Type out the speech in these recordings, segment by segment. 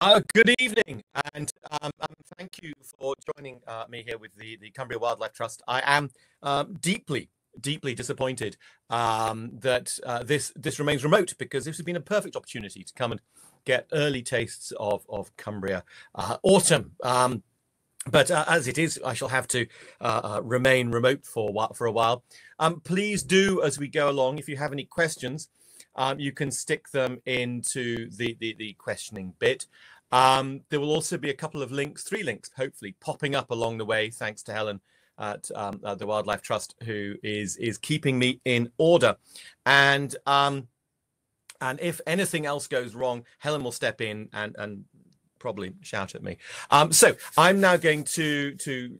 Uh, good evening, and um, um, thank you for joining uh, me here with the, the Cumbria Wildlife Trust. I am um, deeply, deeply disappointed um, that uh, this this remains remote because this has been a perfect opportunity to come and get early tastes of of Cumbria uh, autumn. Um, but uh, as it is, I shall have to uh, remain remote for for a while. Um, please do, as we go along, if you have any questions, um, you can stick them into the the, the questioning bit. Um, there will also be a couple of links, three links, hopefully, popping up along the way, thanks to Helen at um, uh, the Wildlife Trust, who is is keeping me in order. And um, and if anything else goes wrong, Helen will step in and and probably shout at me. Um, so I'm now going to to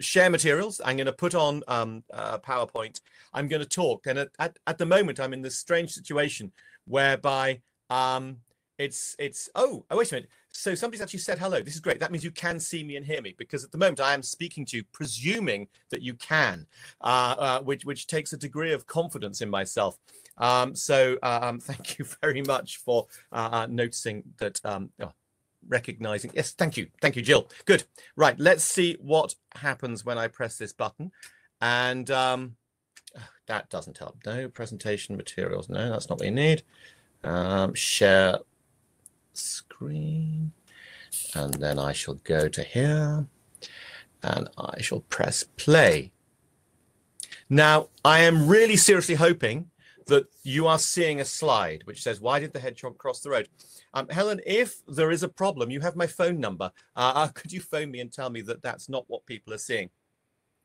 share materials. I'm going to put on um, uh, PowerPoint. I'm going to talk, and at, at, at the moment I'm in this strange situation whereby um, it's it's oh oh wait a minute. So somebody's actually said hello. This is great. That means you can see me and hear me because at the moment I am speaking to you, presuming that you can, uh, uh, which which takes a degree of confidence in myself. Um, so uh, um, thank you very much for uh, uh, noticing that. Um, oh, recognizing. Yes, thank you. Thank you, Jill. Good. Right. Let's see what happens when I press this button. And um, that doesn't help. No presentation materials. No, that's not what you need. Um, share screen. And then I shall go to here and I shall press play. Now, I am really seriously hoping that you are seeing a slide which says, Why did the hedgehog cross the road? Um, Helen, if there is a problem, you have my phone number. Uh, uh, could you phone me and tell me that that's not what people are seeing?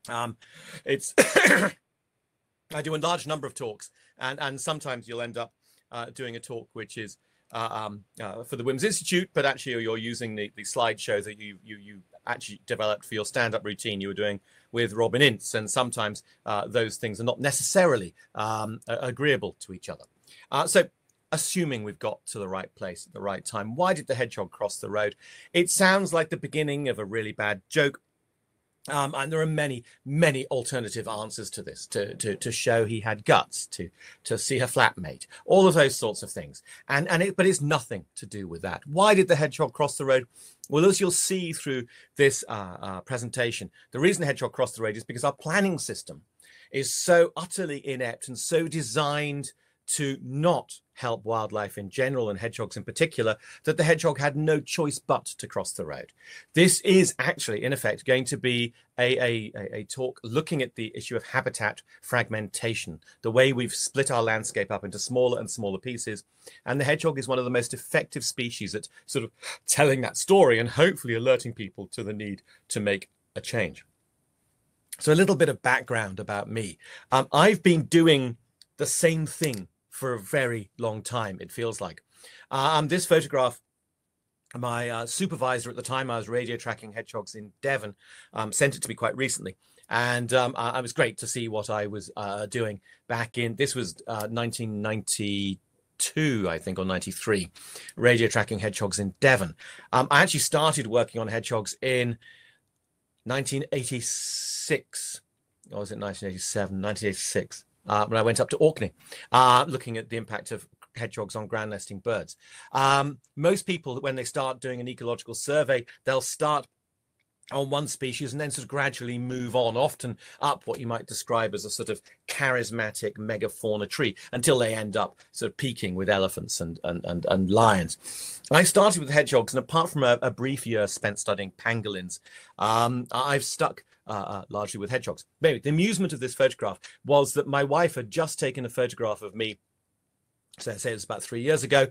Um, it's I do a large number of talks, and and sometimes you'll end up uh, doing a talk which is uh, um, uh, for the Women's Institute, but actually you're using the, the slideshow that you you you actually developed for your stand-up routine you were doing with Robin Ince, and sometimes uh, those things are not necessarily um, agreeable to each other. Uh, so assuming we've got to the right place at the right time. Why did the hedgehog cross the road? It sounds like the beginning of a really bad joke. Um, and there are many, many alternative answers to this to, to, to show he had guts, to, to see her flatmate, all of those sorts of things. And, and it, but it's nothing to do with that. Why did the hedgehog cross the road? Well, as you'll see through this uh, uh, presentation, the reason hedgehog crossed the road is because our planning system is so utterly inept and so designed to not help wildlife in general and hedgehogs in particular, that the hedgehog had no choice but to cross the road. This is actually, in effect, going to be a, a, a, talk looking at the issue of habitat fragmentation, the way we've split our landscape up into smaller and smaller pieces. And the hedgehog is one of the most effective species at sort of telling that story and hopefully alerting people to the need to make a change. So, a little bit of background about me. Um, I've been doing the same thing for a very long time, it feels like. Um, this photograph, my uh, supervisor at the time, I was radio tracking hedgehogs in Devon, um, sent it to me quite recently. And um, I, I, was great to see what I was uh, doing back in, this was uh, 1992, I think, or 93, radio tracking hedgehogs in Devon. Um, I actually started working on hedgehogs in 1986, or was it 1987? 1986 uh, when I went up to Orkney, uh, looking at the impact of hedgehogs on ground nesting birds. Um, most people, when they start doing an ecological survey, they'll start on one species and then sort of gradually move on, often up what you might describe as a sort of charismatic megafauna tree until they end up sort of peaking with elephants and and and, and lions. I started with hedgehogs, and apart from a, a brief year spent studying pangolins, um, I've stuck uh, uh, largely with hedgehogs. Maybe the amusement of this photograph was that my wife had just taken a photograph of me. So I say it was about three years ago,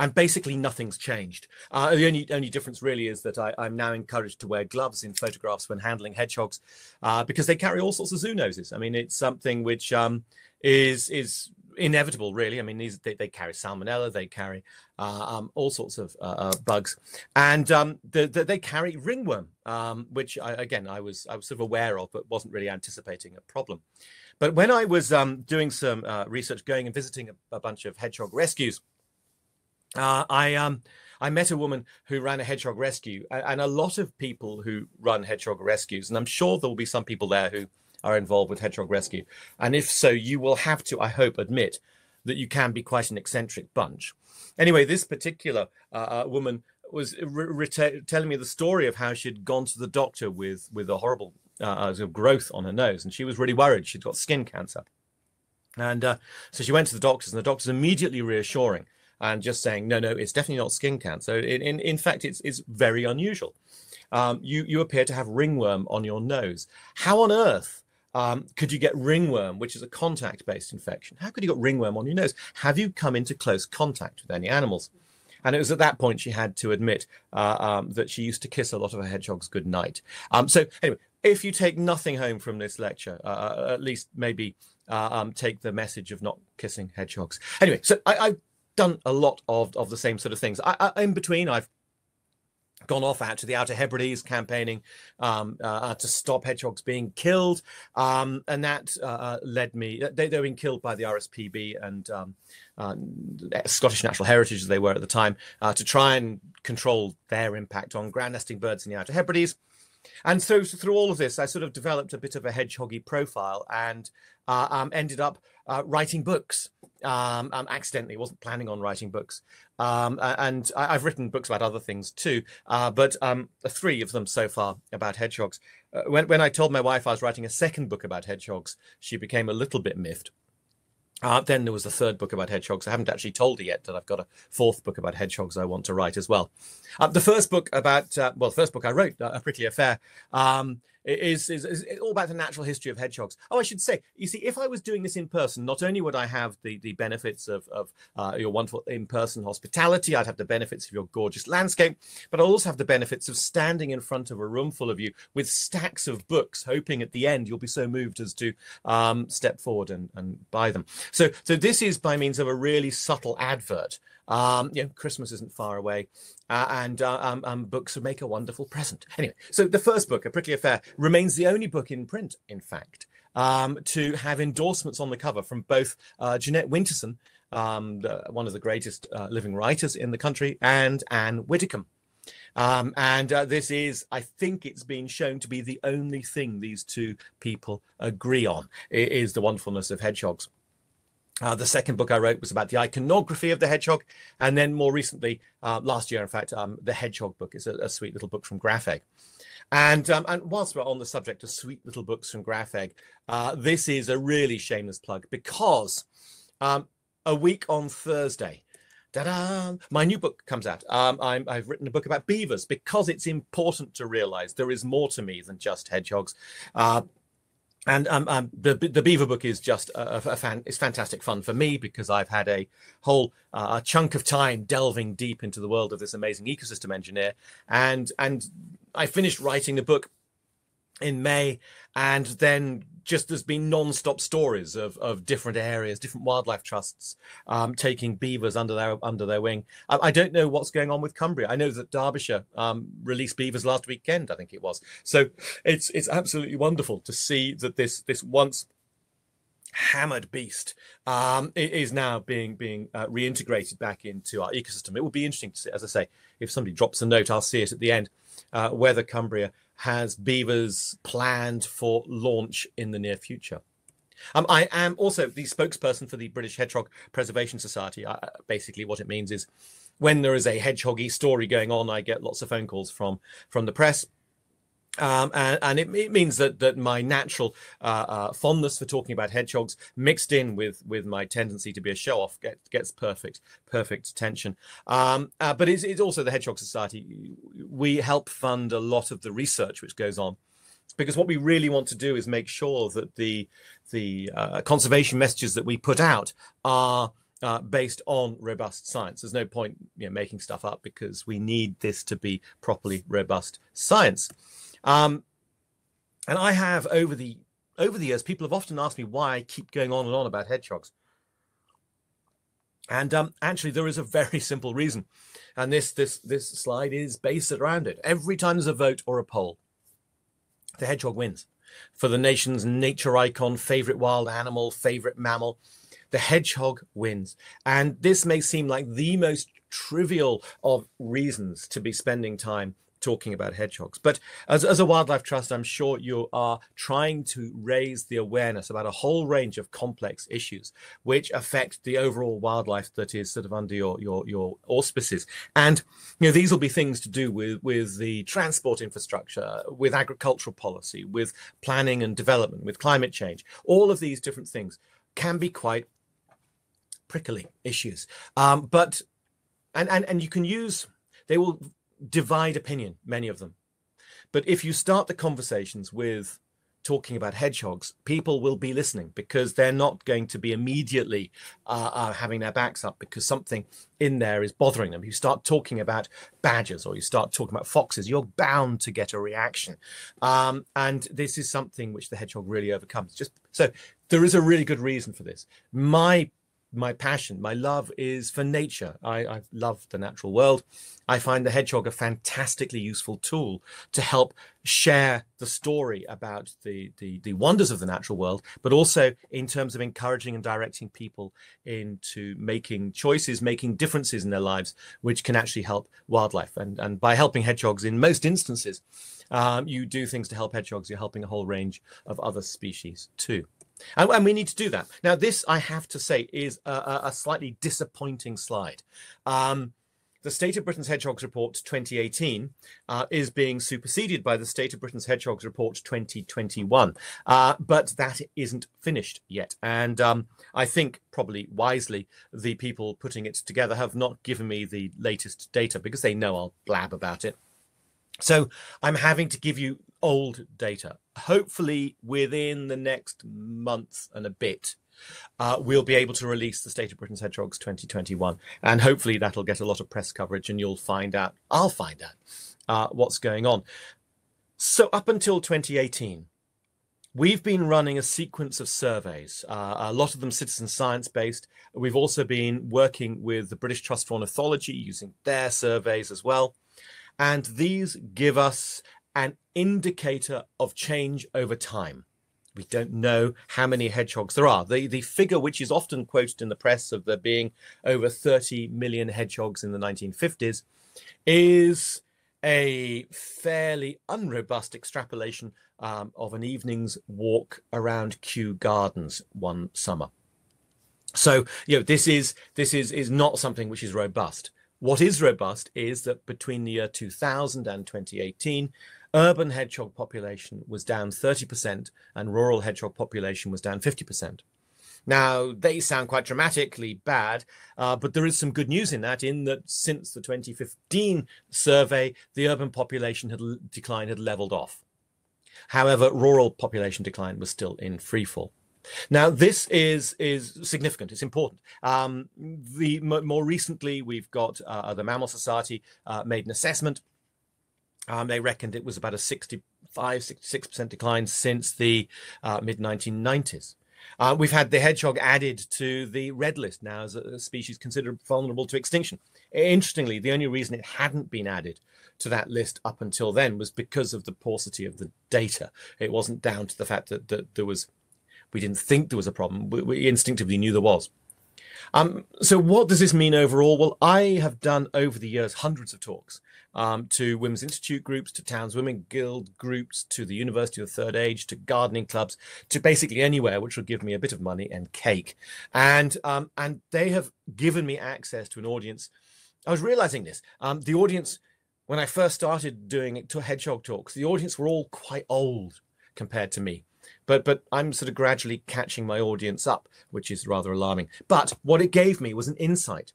and basically nothing's changed. Uh, the only only difference really is that I, am now encouraged to wear gloves in photographs when handling hedgehogs uh, because they carry all sorts of zoonoses. I mean, it's something which um, is is inevitable, really. I mean, these they, they carry salmonella, they carry uh, um, all sorts of uh, uh, bugs, and um, the, the, they carry ringworm, um, which I, again I was I was sort of aware of, but wasn't really anticipating a problem. But when I was um, doing some uh, research, going and visiting a, a bunch of hedgehog rescues, uh, I um, I met a woman who ran a hedgehog rescue, and a lot of people who run hedgehog rescues, and I'm sure there will be some people there who are involved with hedgehog rescue. And if so, you will have to, I hope, admit that you can be quite an eccentric bunch. Anyway, this particular uh, uh woman was telling me the story of how she'd gone to the doctor with with a horrible uh, growth on her nose, and she was really worried. She'd got skin cancer, and uh, so she went to the doctors, and the doctors immediately reassuring and just saying, no, no, it's definitely not skin cancer. In in, in fact, it's it's very unusual. Um, you you appear to have ringworm on your nose. How on earth um, could you get ringworm, which is a contact-based infection? How could you get ringworm on your nose? Have you come into close contact with any animals? And it was at that point she had to admit uh, um, that she used to kiss a lot of her hedgehogs good night. Um, so anyway, if you take nothing home from this lecture, uh, uh at least maybe uh, um, take the message of not kissing hedgehogs. Anyway, so I, have done a lot of, of the same sort of things. I, I, in between, I've gone off out to the Outer Hebrides campaigning um, uh, uh, to stop hedgehogs being killed. Um, and that uh, uh led me, they, they were being killed by the RSPB and um, uh, Scottish Natural Heritage, as they were at the time, uh, to try and control their impact on ground nesting birds in the Outer Hebrides. And so, so, through all of this, I sort of developed a bit of a hedgehoggy profile and um, ended up writing books um, um, accidentally wasn't planning on writing books um, and I, have written books about other things too uh, but um, three of them so far about hedgehogs uh, when, when i told my wife i was writing a second book about hedgehogs she became a little bit miffed uh, then there was the third book about hedgehogs. I haven't actually told her yet that I've got a fourth book about hedgehogs I want to write as well. Uh, the first book about, uh, well, the first book I wrote, uh, A Prickly Affair, um, is, is, is, all about the natural history of hedgehogs. Oh, I should say, you see, if I was doing this in person, not only would I have the, the benefits of, of uh, your wonderful in person hospitality, I'd have the benefits of your gorgeous landscape, but I'll also have the benefits of standing in front of a room full of you with stacks of books, hoping at the end you'll be so moved as to um, step forward and, and buy them. So, so this is by means of a really subtle advert. Um, you know, Christmas isn't far away uh, and uh, um, um, books would make a wonderful present. Anyway, so the first book, A Prickly Affair, remains the only book in print, in fact, um, to have endorsements on the cover from both uh, Jeanette Winterson, um, the, one of the greatest uh, living writers in the country, and Anne Widdecombe. Um, and uh, this is, I think it's been shown to be the only thing these two people agree on, is the wonderfulness of hedgehogs. Uh, the second book I wrote was about the iconography of the hedgehog. And then more recently, uh, last year, in fact, um, the hedgehog book is a, a, sweet little book from Graffeg. And, um, and whilst we're on the subject of sweet little books from Graffeg, uh, this is a really shameless plug because um, a week on Thursday, da-da, my new book comes out. Um, i have written a book about beavers because it's important to realize there is more to me than just hedgehogs. Uh, and um, um, the the Beaver book is just a, a, fan. It's fantastic fun for me because I've had a whole uh, a chunk of time delving deep into the world of this amazing ecosystem engineer, and and I finished writing the book in May, and then just there's been non-stop stories of, of different areas, different wildlife trusts um, taking beavers under their under their wing. I, I, don't know what's going on with Cumbria. I know that Derbyshire um, released beavers last weekend. I think it was. So it's it's absolutely wonderful to see that this this once hammered beast um, is now being being uh, reintegrated back into our ecosystem. It will be interesting to see, as I say, if somebody drops a note, I'll see it at the end, uh, whether Cumbria has beavers planned for launch in the near future. Um, I am also the spokesperson for the British Hedgehog Preservation Society. Uh, basically, what it means is when there is a hedgehoggy story going on, I get lots of phone calls from from the press um, and, and it, it, means that that my natural uh, uh, fondness for talking about hedgehogs mixed in with with my tendency to be a show off get, gets perfect perfect attention. Um, uh, but it's, it's also the Hedgehog Society. We help fund a lot of the research which goes on because what we really want to do is make sure that the the uh, conservation messages that we put out are uh, based on robust science. There's no point you know, making stuff up because we need this to be properly robust science. Um, and I have over the over the years, people have often asked me why I keep going on and on about hedgehogs. And um, actually, there is a very simple reason, and this this this slide is based around it. Every time there's a vote or a poll, the hedgehog wins for the nation's nature icon, favorite wild animal, favorite mammal. The hedgehog wins, and this may seem like the most trivial of reasons to be spending time talking about hedgehogs. But as, as a wildlife trust, I'm sure you are trying to raise the awareness about a whole range of complex issues which affect the overall wildlife that is sort of under your your your auspices. And you know these will be things to do with with the transport infrastructure, with agricultural policy, with planning and development, with climate change. All of these different things can be quite prickly issues. Um, but and and and you can use they will divide opinion, many of them. But if you start the conversations with talking about hedgehogs, people will be listening because they're not going to be immediately uh, uh, having their backs up because something in there is bothering them. You start talking about badgers or you start talking about foxes, you're bound to get a reaction. Um, and this is something which the hedgehog really overcomes. Just so there is a really good reason for this. My my passion, my love is for nature. I, I, love the natural world. I find the hedgehog a fantastically useful tool to help share the story about the, the, the wonders of the natural world, but also in terms of encouraging and directing people into making choices, making differences in their lives, which can actually help wildlife. And, and by helping hedgehogs in most instances, um, you do things to help hedgehogs, you're helping a whole range of other species too. And, and, we need to do that. Now, this, I have to say, is a, a slightly disappointing slide. Um, the State of Britain's Hedgehogs Report 2018 uh, is being superseded by the State of Britain's Hedgehogs Report 2021. Uh, but that isn't finished yet. And um, I think, probably wisely, the people putting it together have not given me the latest data because they know I'll blab about it. So I'm having to give you old data. Hopefully, within the next month and a bit, uh, we'll be able to release the State of Britain's Hedgehogs 2021. And hopefully, that'll get a lot of press coverage and you'll find out, I'll find out uh, what's going on. So, up until 2018, We've been running a sequence of surveys, uh, a lot of them citizen science based. We've also been working with the British Trust for Ornithology using their surveys as well. And these give us an indicator of change over time. We don't know how many hedgehogs there are. The, the figure, which is often quoted in the press of there being over 30 million hedgehogs in the 1950s, is a fairly unrobust extrapolation um, of an evening's walk around Kew Gardens one summer. So, you know, this is this is is not something which is robust. What is robust is that between the year 2000 and 2018, urban hedgehog population was down 30% and rural hedgehog population was down 50%. Now, they sound quite dramatically bad, uh, but there is some good news in that, in that since the 2015 survey, the urban population had decline had leveled off. However, rural population decline was still in freefall. Now, this is is significant. It's important. Um, the more recently, we've got uh, the Mammal Society uh, made an assessment. Um, they reckoned it was about a 65, 66% decline since the uh, mid 1990s. Uh, we've had the hedgehog added to the red list now as a species considered vulnerable to extinction. Interestingly, the only reason it hadn't been added to that list up until then was because of the paucity of the data. It wasn't down to the fact that, that there was we didn't think there was a problem. We, we instinctively knew there was. Um, so what does this mean overall? Well, I have done over the years hundreds of talks um, to Women's Institute groups, to Towns Women Guild groups, to the University of Third Age, to gardening clubs, to basically anywhere which will give me a bit of money and cake. And um, and they have given me access to an audience. I was realizing this. Um, the audience, when I first started doing it to hedgehog talks, the audience were all quite old compared to me but but I'm sort of gradually catching my audience up, which is rather alarming. But what it gave me was an insight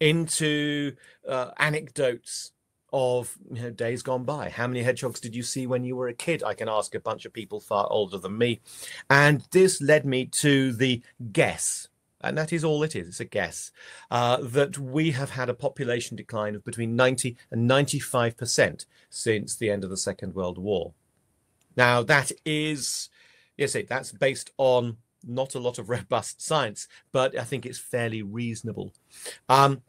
into uh, anecdotes of you know, days gone by. How many hedgehogs did you see when you were a kid? I can ask a bunch of people far older than me, and this led me to the guess. And that is all it is. It's a guess uh, that we have had a population decline of between 90 and 95% since the end of the Second World War. Now, that is yes, that's based on not a lot of robust science, but I think it's fairly reasonable. Um,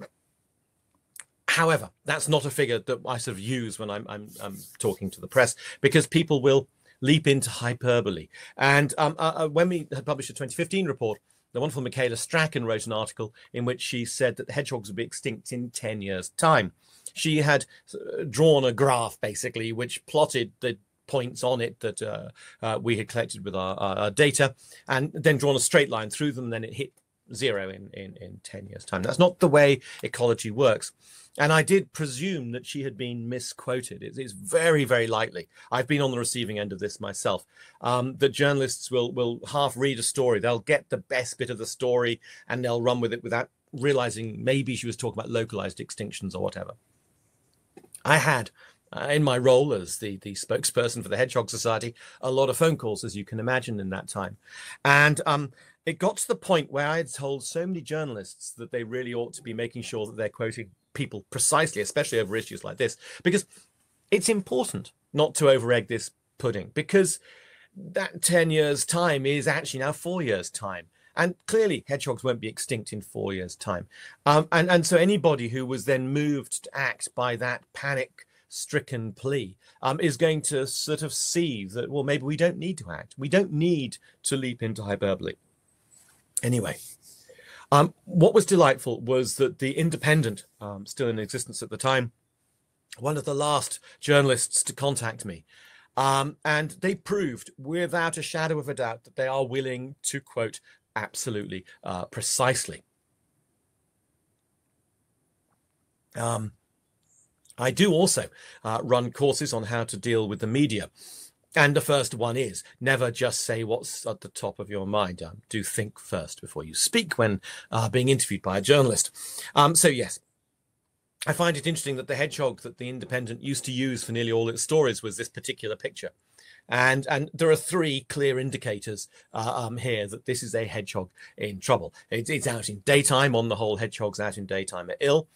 however, that's not a figure that I sort of use when I'm, I'm, I'm talking to the press because people will leap into hyperbole. And um, uh, uh when we had published a 2015 report, the wonderful Michaela Strachan wrote an article in which she said that the hedgehogs would be extinct in 10 years' time. She had uh, drawn a graph basically which plotted the points on it that uh, uh, we had collected with our, our, data and then drawn a straight line through them. Then it hit zero in, in, in 10 years' time. That's not the way ecology works. And I did presume that she had been misquoted. It's, very, very likely. I've been on the receiving end of this myself. Um, that journalists will will half read a story. They'll get the best bit of the story and they'll run with it without realizing maybe she was talking about localized extinctions or whatever. I had in my role as the, the spokesperson for the Hedgehog Society, a lot of phone calls, as you can imagine, in that time. And um, it got to the point where I had told so many journalists that they really ought to be making sure that they're quoting people precisely, especially over issues like this, because it's important not to overegg this pudding, because that 10 years' time is actually now four years' time. And clearly, hedgehogs won't be extinct in four years' time. Um, and, and so, anybody who was then moved to act by that panic stricken plea um, is going to sort of see that, well, maybe we don't need to act. We don't need to leap into hyperbole. Anyway, um, what was delightful was that the Independent, um, still in existence at the time, one of the last journalists to contact me, um, and they proved without a shadow of a doubt that they are willing to quote absolutely uh, precisely. Um, I do also uh, run courses on how to deal with the media. And the first one is never just say what's at the top of your mind. Um, do think first before you speak when uh, being interviewed by a journalist. Um, so, yes, I find it interesting that the hedgehog that the Independent used to use for nearly all its stories was this particular picture. And, and there are three clear indicators uh, um, here that this is a hedgehog in trouble. It, it's out in daytime. On the whole, hedgehogs out in daytime are ill.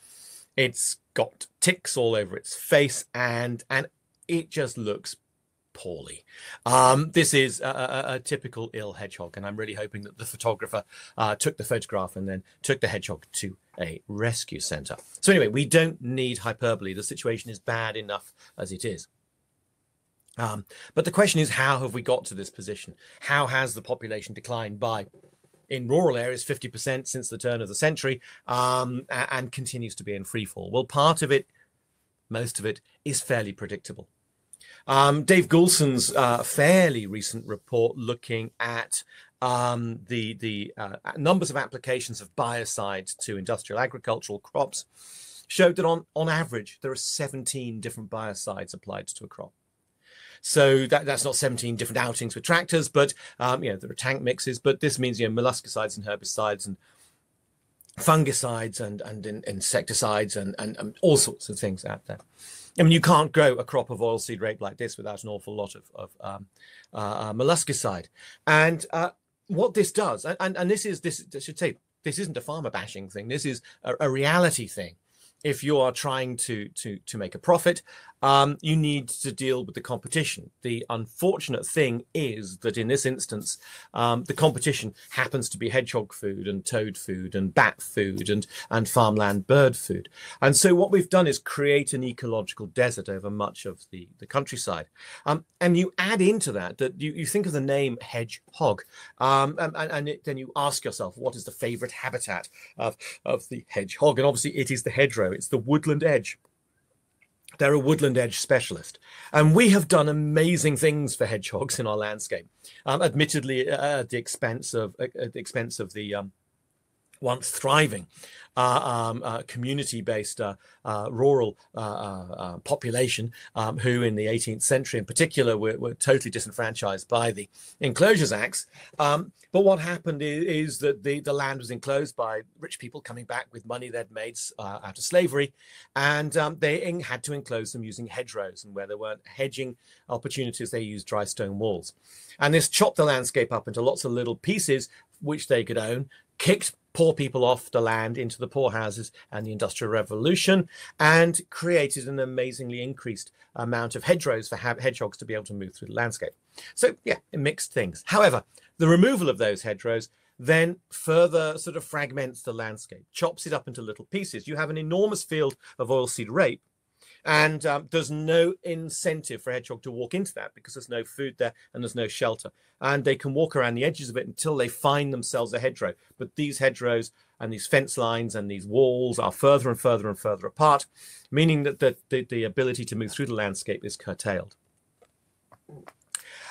It's got ticks all over its face, and and it just looks poorly. Um, this is a, a, a, typical ill hedgehog, and I'm really hoping that the photographer uh, took the photograph and then took the hedgehog to a rescue center. So anyway, we don't need hyperbole. The situation is bad enough as it is. Um, but the question is, how have we got to this position? How has the population declined by in rural areas 50% since the turn of the century um, and continues to be in free fall. Well, part of it, most of it, is fairly predictable. Um, Dave Goulson's uh, fairly recent report looking at um, the the uh, numbers of applications of biocides to industrial agricultural crops showed that on on average there are 17 different biocides applied to a crop. So that, that's not 17 different outings with tractors, but um, you know there are tank mixes. But this means you know molluscicides and herbicides and fungicides and and insecticides and, and, and all sorts of things out there. I mean, you can't grow a crop of oilseed rape like this without an awful lot of, of um, uh, uh, molluscicide. And uh, what this does, and, and this is this I should say, this isn't a farmer bashing thing. This is a, a reality thing if you are trying to to to make a profit um, you need to deal with the competition. The unfortunate thing is that in this instance, um, the competition happens to be hedgehog food and toad food and bat food and, and farmland bird food. And so what we've done is create an ecological desert over much of the, the countryside. Um, and you add into that that you, you think of the name hedgehog um, and, and it, then you ask yourself, what is the favorite habitat of, of the hedgehog? And obviously it is the hedgerow, it's the woodland edge. They're a woodland edge specialist. And we have done amazing things for hedgehogs in our landscape, um, admittedly uh, at the expense of at the expense of the um, once thriving uh, um, uh, community-based uh, uh rural uh, uh, population um, who in the 18th century in particular were, were totally disenfranchised by the Enclosures Acts. Um, but what happened is, is, that the, the land was enclosed by rich people coming back with money they'd made out of slavery, and um, they had to enclose them using hedgerows. And where there weren't hedging opportunities, they used dry stone walls. And this chopped the landscape up into lots of little pieces which they could own, kicked poor people off the land into the poorhouses and the Industrial Revolution, and created an amazingly increased amount of hedgerows for hedgehogs to be able to move through the landscape. So, yeah, mixed things. However, the removal of those hedgerows then further sort of fragments the landscape, chops it up into little pieces. You have an enormous field of oilseed rape, And um, there's no incentive for a hedgehog to walk into that because there's no food there and there's no shelter. And they can walk around the edges of it until they find themselves a hedgerow. But these hedgerows and these fence lines and these walls are further and further and further apart, meaning that the, the, the ability to move through the landscape is curtailed.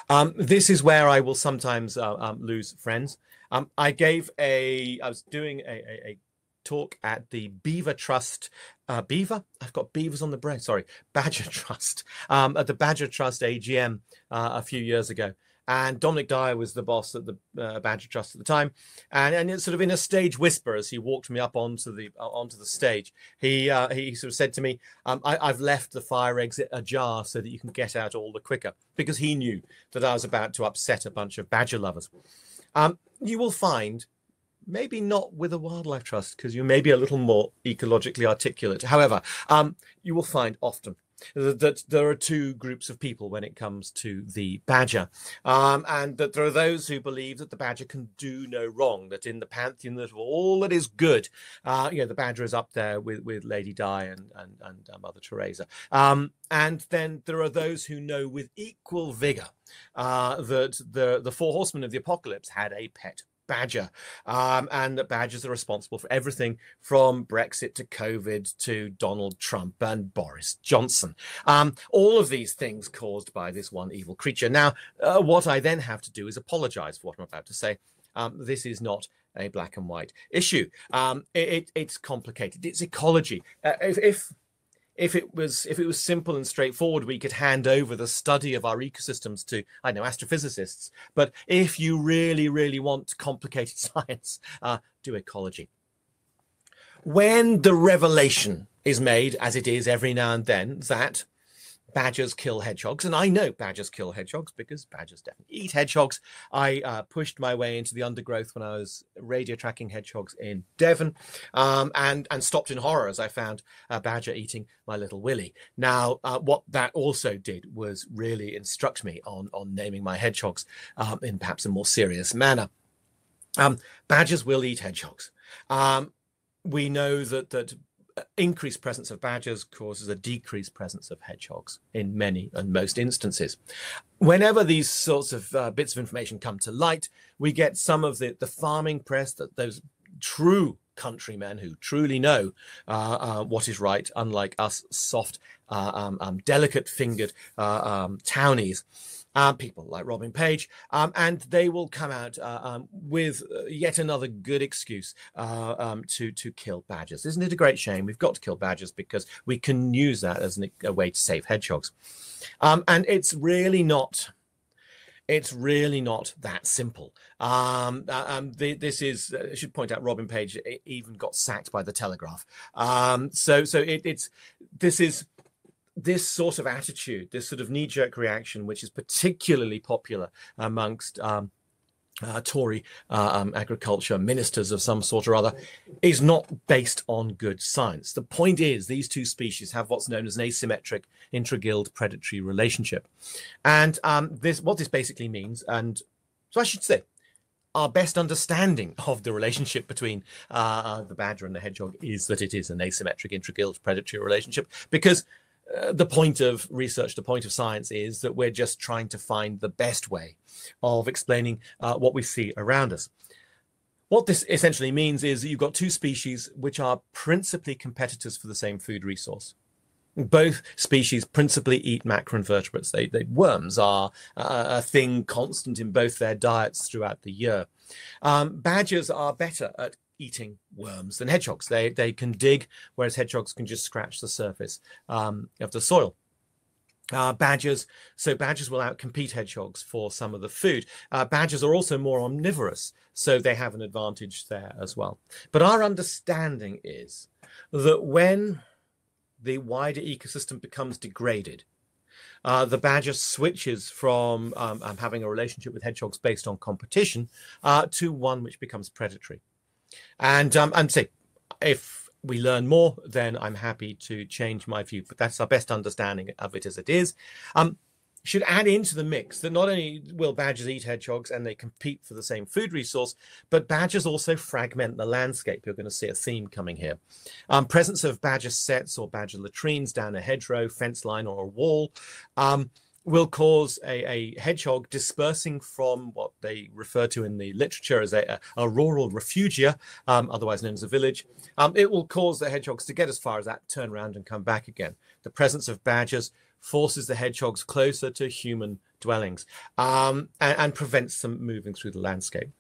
Um, this is where I will sometimes uh, um, lose friends. Um, I gave a, I was doing a, a, a talk at the Beaver Trust. Uh, Beaver? I've got beavers on the brain. Sorry, Badger Trust. Um, at the Badger Trust AGM uh, a few years ago. And Dominic Dyer was the boss at the uh, Badger Trust at the time, and and it's sort of in a stage whisper as he walked me up onto the uh, onto the stage. He uh, he sort of said to me, um, I, "I've left the fire exit ajar so that you can get out all the quicker," because he knew that I was about to upset a bunch of badger lovers. Um, you will find maybe not with a wildlife trust because you may be a little more ecologically articulate. However, um, you will find often that there are two groups of people when it comes to the badger, um, and that there are those who believe that the badger can do no wrong, that in the pantheon of all that is good, uh, you know, the badger is up there with, with Lady Di and, and, and uh, Mother Teresa. Um, and then there are those who know with equal vigor uh, that the, the four horsemen of the apocalypse had a pet Badger, um, and that badgers are responsible for everything from Brexit to COVID to Donald Trump and Boris Johnson. Um, all of these things caused by this one evil creature. Now, uh, what I then have to do is apologize for what I'm about to say. Um, this is not a black and white issue. Um, it, it, it's complicated. It's ecology. Uh, if, if if it was if it was simple and straightforward, we could hand over the study of our ecosystems to I know astrophysicists. But if you really, really want complicated science, uh, do ecology. When the revelation is made, as it is every now and then, that badgers kill hedgehogs. And I know badgers kill hedgehogs because badgers definitely eat hedgehogs. I uh, pushed my way into the undergrowth when I was radio tracking hedgehogs in Devon um, and, and stopped in horror as I found a badger eating my little Willie. Now, uh, what that also did was really instruct me on, on naming my hedgehogs um, in perhaps a more serious manner. Um, badgers will eat hedgehogs. Um, we know that that increased presence of badgers causes a decreased presence of hedgehogs in many and most instances. Whenever these sorts of uh, bits of information come to light, we get some of the, the farming press that those true countrymen who truly know uh, uh, what is right, unlike us soft, uh, um, um, delicate fingered uh, um, townies uh, people like Robin Page, um, and they will come out uh, um, with uh, yet another good excuse uh, um, to to kill badgers. Isn't it a great shame? We've got to kill badgers because we can use that as an, a way to save hedgehogs, um, and it's really not. It's really not that simple. Um, uh, um, the, this is, uh, I should point out, Robin Page even got sacked by the Telegraph. Um, so, so it, it's this is this sort of attitude, this sort of knee jerk reaction, which is particularly popular amongst um, uh, Tory uh, um, agriculture ministers of some sort or other, is not based on good science. The point is, these two species have what's known as an asymmetric intra-guild predatory relationship, and um, this what this basically means. And so I should say, our best understanding of the relationship between uh, the badger and the hedgehog is that it is an asymmetric intra-guild predatory relationship because uh, the point of research, the point of science is that we're just trying to find the best way of explaining uh, what we see around us. What this essentially means is that you've got two species which are principally competitors for the same food resource. Both species principally eat macroinvertebrates. They, they worms are uh, a thing constant in both their diets throughout the year. Um, badgers are better at eating worms than hedgehogs. They they can dig, whereas hedgehogs can just scratch the surface um, of the soil. Uh, badgers, so badgers will outcompete hedgehogs for some of the food. Uh, badgers are also more omnivorous, so they have an advantage there as well. But our understanding is that when the wider ecosystem becomes degraded, uh, the badger switches from um, um, having a relationship with hedgehogs based on competition uh, to one which becomes predatory. And um, and say, if we learn more, then I'm happy to change my view. But that's our best understanding of it as it is. Um, should add into the mix that not only will badgers eat hedgehogs and they compete for the same food resource, but badgers also fragment the landscape. You're going to see a theme coming here. Um, presence of badger setts or badger latrines down a hedgerow, fence line, or a wall. Um, will cause a, a, hedgehog dispersing from what they refer to in the literature as a, a rural refugia, um, otherwise known as a village. Um, it will cause the hedgehogs to get as far as that, turn around and come back again. The presence of badgers forces the hedgehogs closer to human dwellings um, and, and prevents them moving through the landscape.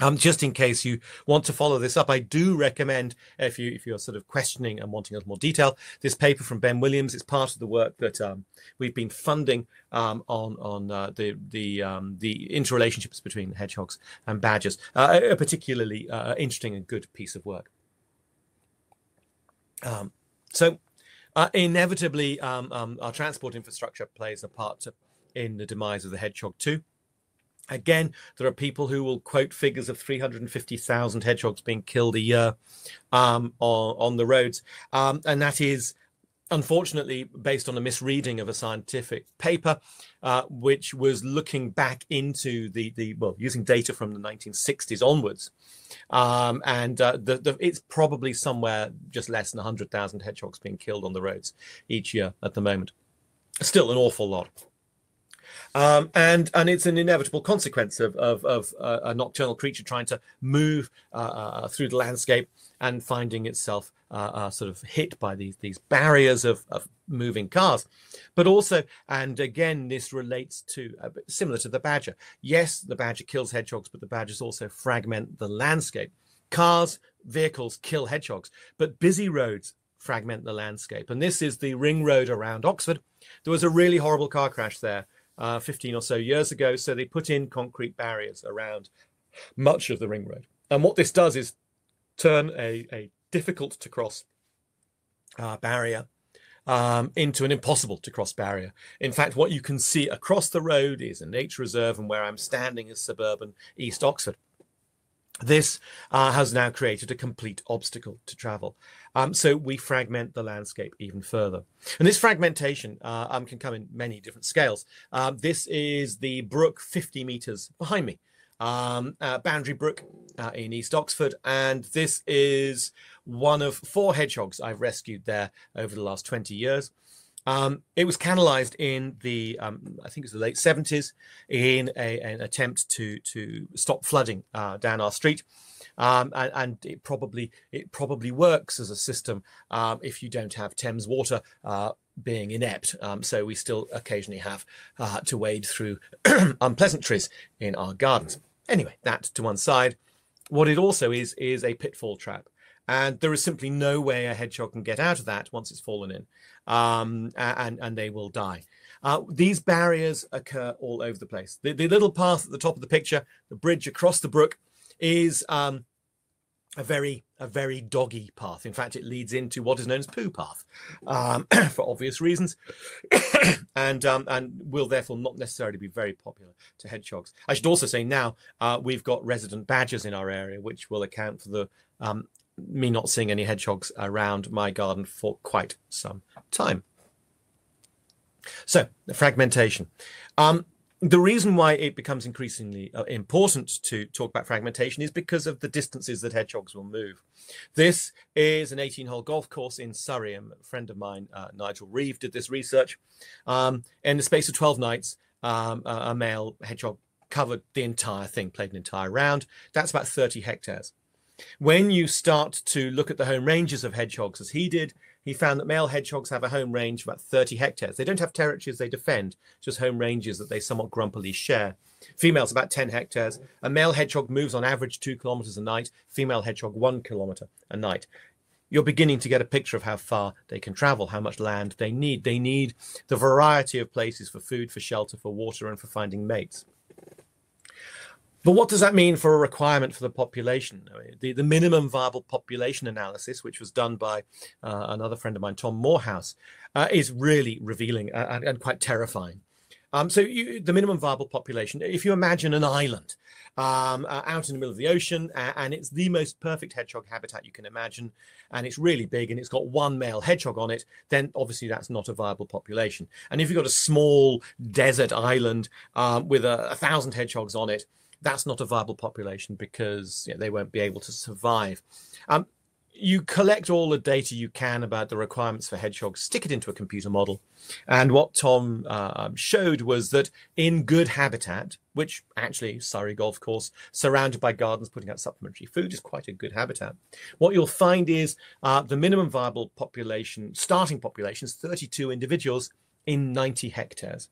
Um, just in case you want to follow this up, I do recommend if you if you're sort of questioning and wanting a little more detail, this paper from Ben Williams is part of the work that um, we've been funding um, on on uh, the the um, the interrelationships between hedgehogs and badgers. Uh, a particularly uh, interesting and good piece of work. Um, so, uh, inevitably, um, our transport infrastructure plays a part in the demise of the hedgehog too. Again, there are people who will quote figures of 350,000 hedgehogs being killed a year um, on, on, the roads. Um, and that is unfortunately based on a misreading of a scientific paper, uh, which was looking back into the, the well, using data from the 1960s onwards. Um, and uh, the, the, it's probably somewhere just less than 100,000 hedgehogs being killed on the roads each year at the moment. Still an awful lot. Um, and and it's an inevitable consequence of of, of uh, a nocturnal creature trying to move uh, uh, through the landscape and finding itself uh, uh, sort of hit by these these barriers of, of moving cars, but also and again this relates to uh, similar to the badger. Yes, the badger kills hedgehogs, but the badgers also fragment the landscape. Cars, vehicles kill hedgehogs, but busy roads fragment the landscape. And this is the ring road around Oxford. There was a really horrible car crash there uh, 15 or so years ago. So they put in concrete barriers around much of the ring road. And what this does is turn a, a difficult to cross uh, barrier um, into an impossible to cross barrier. In fact, what you can see across the road is a nature reserve, and where I'm standing is suburban East Oxford. This uh, has now created a complete obstacle to travel. Um, so we fragment the landscape even further. And this fragmentation uh, um, can come in many different scales. Um, this is the brook 50 meters behind me, um, uh, Boundary Brook uh, in East Oxford. And this is one of four hedgehogs I've rescued there over the last 20 years. Um, it was canalized in the, um, I think it was the late 70s, in a, an attempt to to stop flooding uh, down our street, um, and, and, it probably it probably works as a system um, if you don't have Thames water uh, being inept. Um, so we still occasionally have uh, to wade through unpleasantries in our gardens. Anyway, that to one side. What it also is is a pitfall trap. And there is simply no way a hedgehog can get out of that once it's fallen in um, and, and they will die. Uh, these barriers occur all over the place. The, the, little path at the top of the picture, the bridge across the brook, is um, a very a very doggy path. In fact, it leads into what is known as poo path, um, for obvious reasons, and um, and will therefore not necessarily be very popular to hedgehogs. I should also say now uh, we've got resident badgers in our area, which will account for the um, me not seeing any hedgehogs around my garden for quite some time. So, the fragmentation. Um, the reason why it becomes increasingly uh, important to talk about fragmentation is because of the distances that hedgehogs will move. This is an 18 hole golf course in Surrey. A friend of mine, uh, Nigel Reeve, did this research. Um, in the space of 12 nights, um, a male hedgehog covered the entire thing, played an entire round. That's about 30 hectares. When you start to look at the home ranges of hedgehogs, as he did, he found that male hedgehogs have a home range of about 30 hectares. They don't have territories they defend, just home ranges that they somewhat grumpily share. Females about 10 hectares. A male hedgehog moves on average two kilometers a night, female hedgehog one kilometer a night. You're beginning to get a picture of how far they can travel, how much land they need. They need the variety of places for food, for shelter, for water, and for finding mates. But what does that mean for a requirement for the population? the, the minimum viable population analysis, which was done by uh, another friend of mine, Tom Moorhouse, uh, is really revealing and, and, quite terrifying. Um, so you, the minimum viable population, if you imagine an island um, uh, out in the middle of the ocean, uh, and it's the most perfect hedgehog habitat you can imagine, and it's really big, and it's got one male hedgehog on it, then obviously that's not a viable population. And if you've got a small desert island um, with a, a, thousand hedgehogs on it, that's not a viable population because you know, they won't be able to survive. Um, you collect all the data you can about the requirements for hedgehogs, stick it into a computer model. And what Tom uh, showed was that in good habitat, which actually Surrey Golf Course, surrounded by gardens putting out supplementary food, is quite a good habitat. What you'll find is uh, the minimum viable population, starting population, is 32 individuals in 90 hectares.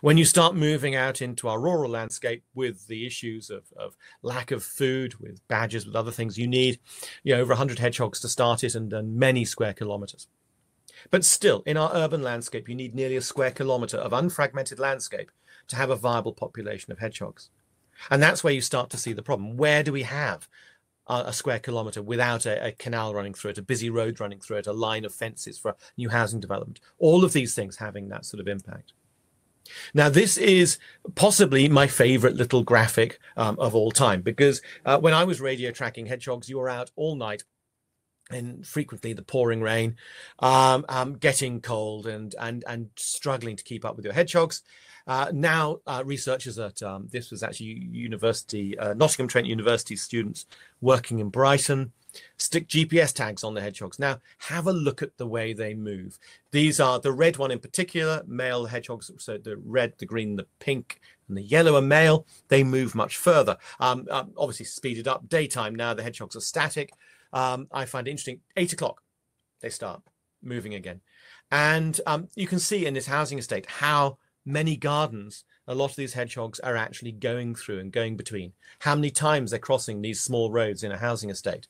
When you start moving out into our rural landscape with the issues of, of lack of food, with badgers, with other things, you need you know, over 100 hedgehogs to start it and, and many square kilometers. But still, in our urban landscape, you need nearly a square kilometer of unfragmented landscape to have a viable population of hedgehogs. And that's where you start to see the problem. Where do we have a square kilometer without a, a, canal running through it, a busy road running through it, a line of fences for new housing development? All of these things having that sort of impact. Now, this is possibly my favorite little graphic um, of all time because uh, when I was radio tracking hedgehogs, you were out all night and frequently the pouring rain, um, um, getting cold and, and, and struggling to keep up with your hedgehogs. Uh, now, uh, researchers at um, this was actually University, uh, Nottingham Trent University students working in Brighton stick GPS tags on the hedgehogs. Now, have a look at the way they move. These are the red one in particular, male hedgehogs. So the red, the green, the pink, and the yellow are male. They move much further. Um, um, obviously, speeded up daytime. Now the hedgehogs are static. Um, I find it interesting. Eight o'clock, they start moving again. And um, you can see in this housing estate how many gardens a lot of these hedgehogs are actually going through and going between. How many times they're crossing these small roads in a housing estate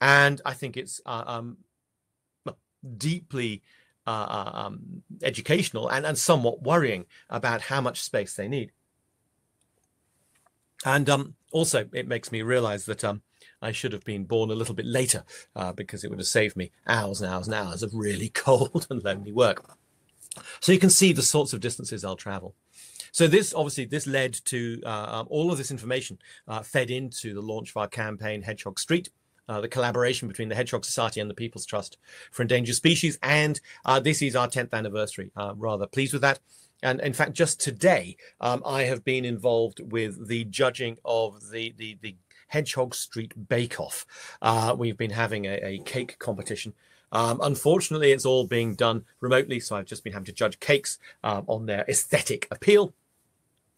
and I think it's uh, um, deeply uh, uh, um, educational and, and somewhat worrying about how much space they need. And um, also, it makes me realize that um, I should have been born a little bit later uh, because it would have saved me hours and hours and hours of really cold and lonely work. So you can see the sorts of distances I'll travel. So this obviously this led to uh, um, all of this information uh, fed into the launch of our campaign Hedgehog Street, uh, the collaboration between the Hedgehog Society and the People's Trust for Endangered Species. And uh, this is our 10th anniversary. Uh, rather pleased with that. And in fact, just today, um, I have been involved with the judging of the, the, the Hedgehog Street Bake Off. Uh, we've been having a, a cake competition. Um, unfortunately, it's all being done remotely, so I've just been having to judge cakes um, on their aesthetic appeal.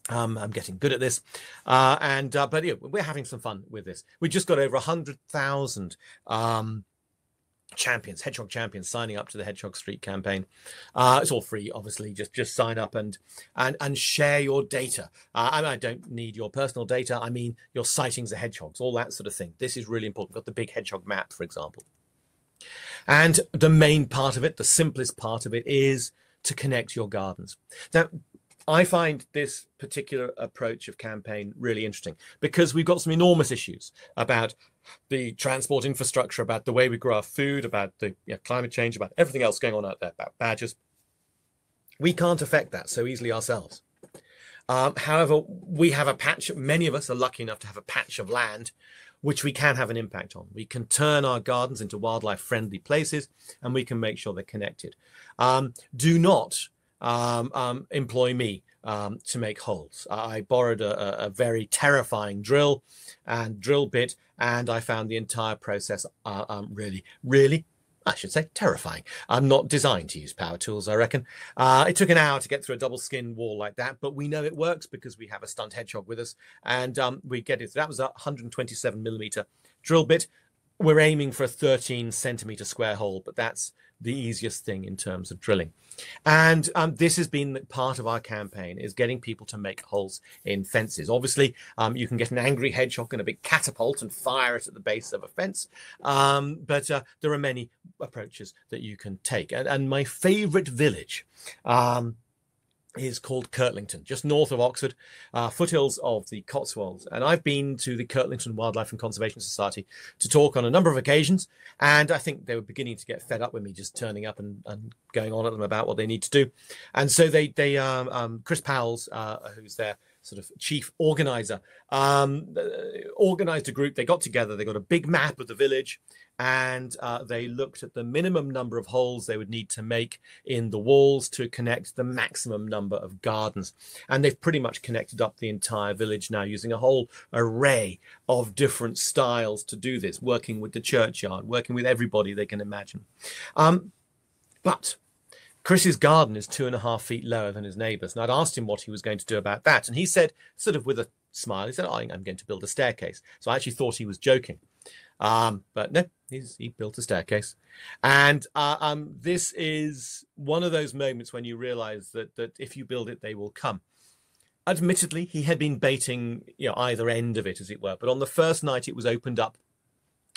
Um, I'm getting good at this, uh, and uh, but yeah, we're having some fun with this. We just got over a hundred thousand um, champions, hedgehog champions, signing up to the Hedgehog Street campaign. Uh, it's all free, obviously. Just just sign up and and and share your data. Uh, I, don't need your personal data. I mean your sightings of hedgehogs, all that sort of thing. This is really important. We've got the big hedgehog map, for example. And the main part of it, the simplest part of it, is to connect your gardens. Now, I find this particular approach of campaign really interesting because we've got some enormous issues about the transport infrastructure, about the way we grow our food, about the you know, climate change, about everything else going on out there, about badgers. We can't affect that so easily ourselves. Um, however, we have a patch, many of us are lucky enough to have a patch of land which we can have an impact on. We can turn our gardens into wildlife friendly places and we can make sure they're connected. Um, do not um, um, employ me um, to make holes. I borrowed a, a, very terrifying drill and drill bit, and I found the entire process uh, um, really, really, I should say, terrifying. I'm not designed to use power tools, I reckon. Uh, it took an hour to get through a double skin wall like that, but we know it works because we have a stunt hedgehog with us, and um, we get it. That was a 127 millimeter drill bit. We're aiming for a 13 centimeter square hole, but that's the easiest thing in terms of drilling. And um, this has been part of our campaign is getting people to make holes in fences. Obviously, um, you can get an angry hedgehog and a big catapult and fire it at the base of a fence. Um, but uh, there are many approaches that you can take. And, and my favorite village um, is called Kirtlington, just north of Oxford, uh, foothills of the Cotswolds. And I've been to the Kirtlington Wildlife and Conservation Society to talk on a number of occasions. And I think they were beginning to get fed up with me just turning up and, and going on at them about what they need to do. And so they, they um, um, Chris Powell's, uh, who's their sort of chief organizer, um, organized a group. They got together, they got a big map of the village and uh, they looked at the minimum number of holes they would need to make in the walls to connect the maximum number of gardens. And they've pretty much connected up the entire village now using a whole array of different styles to do this, working with the churchyard, working with everybody they can imagine. Um, but Chris's garden is two and a half feet lower than his neighbour's. And I'd asked him what he was going to do about that. And he said, sort of with a smile, he said, oh, I'm going to build a staircase. So I actually thought he was joking. Um, but no, he built a staircase, and uh, um, this is one of those moments when you realise that that if you build it, they will come. Admittedly, he had been baiting you know either end of it, as it were. But on the first night, it was opened up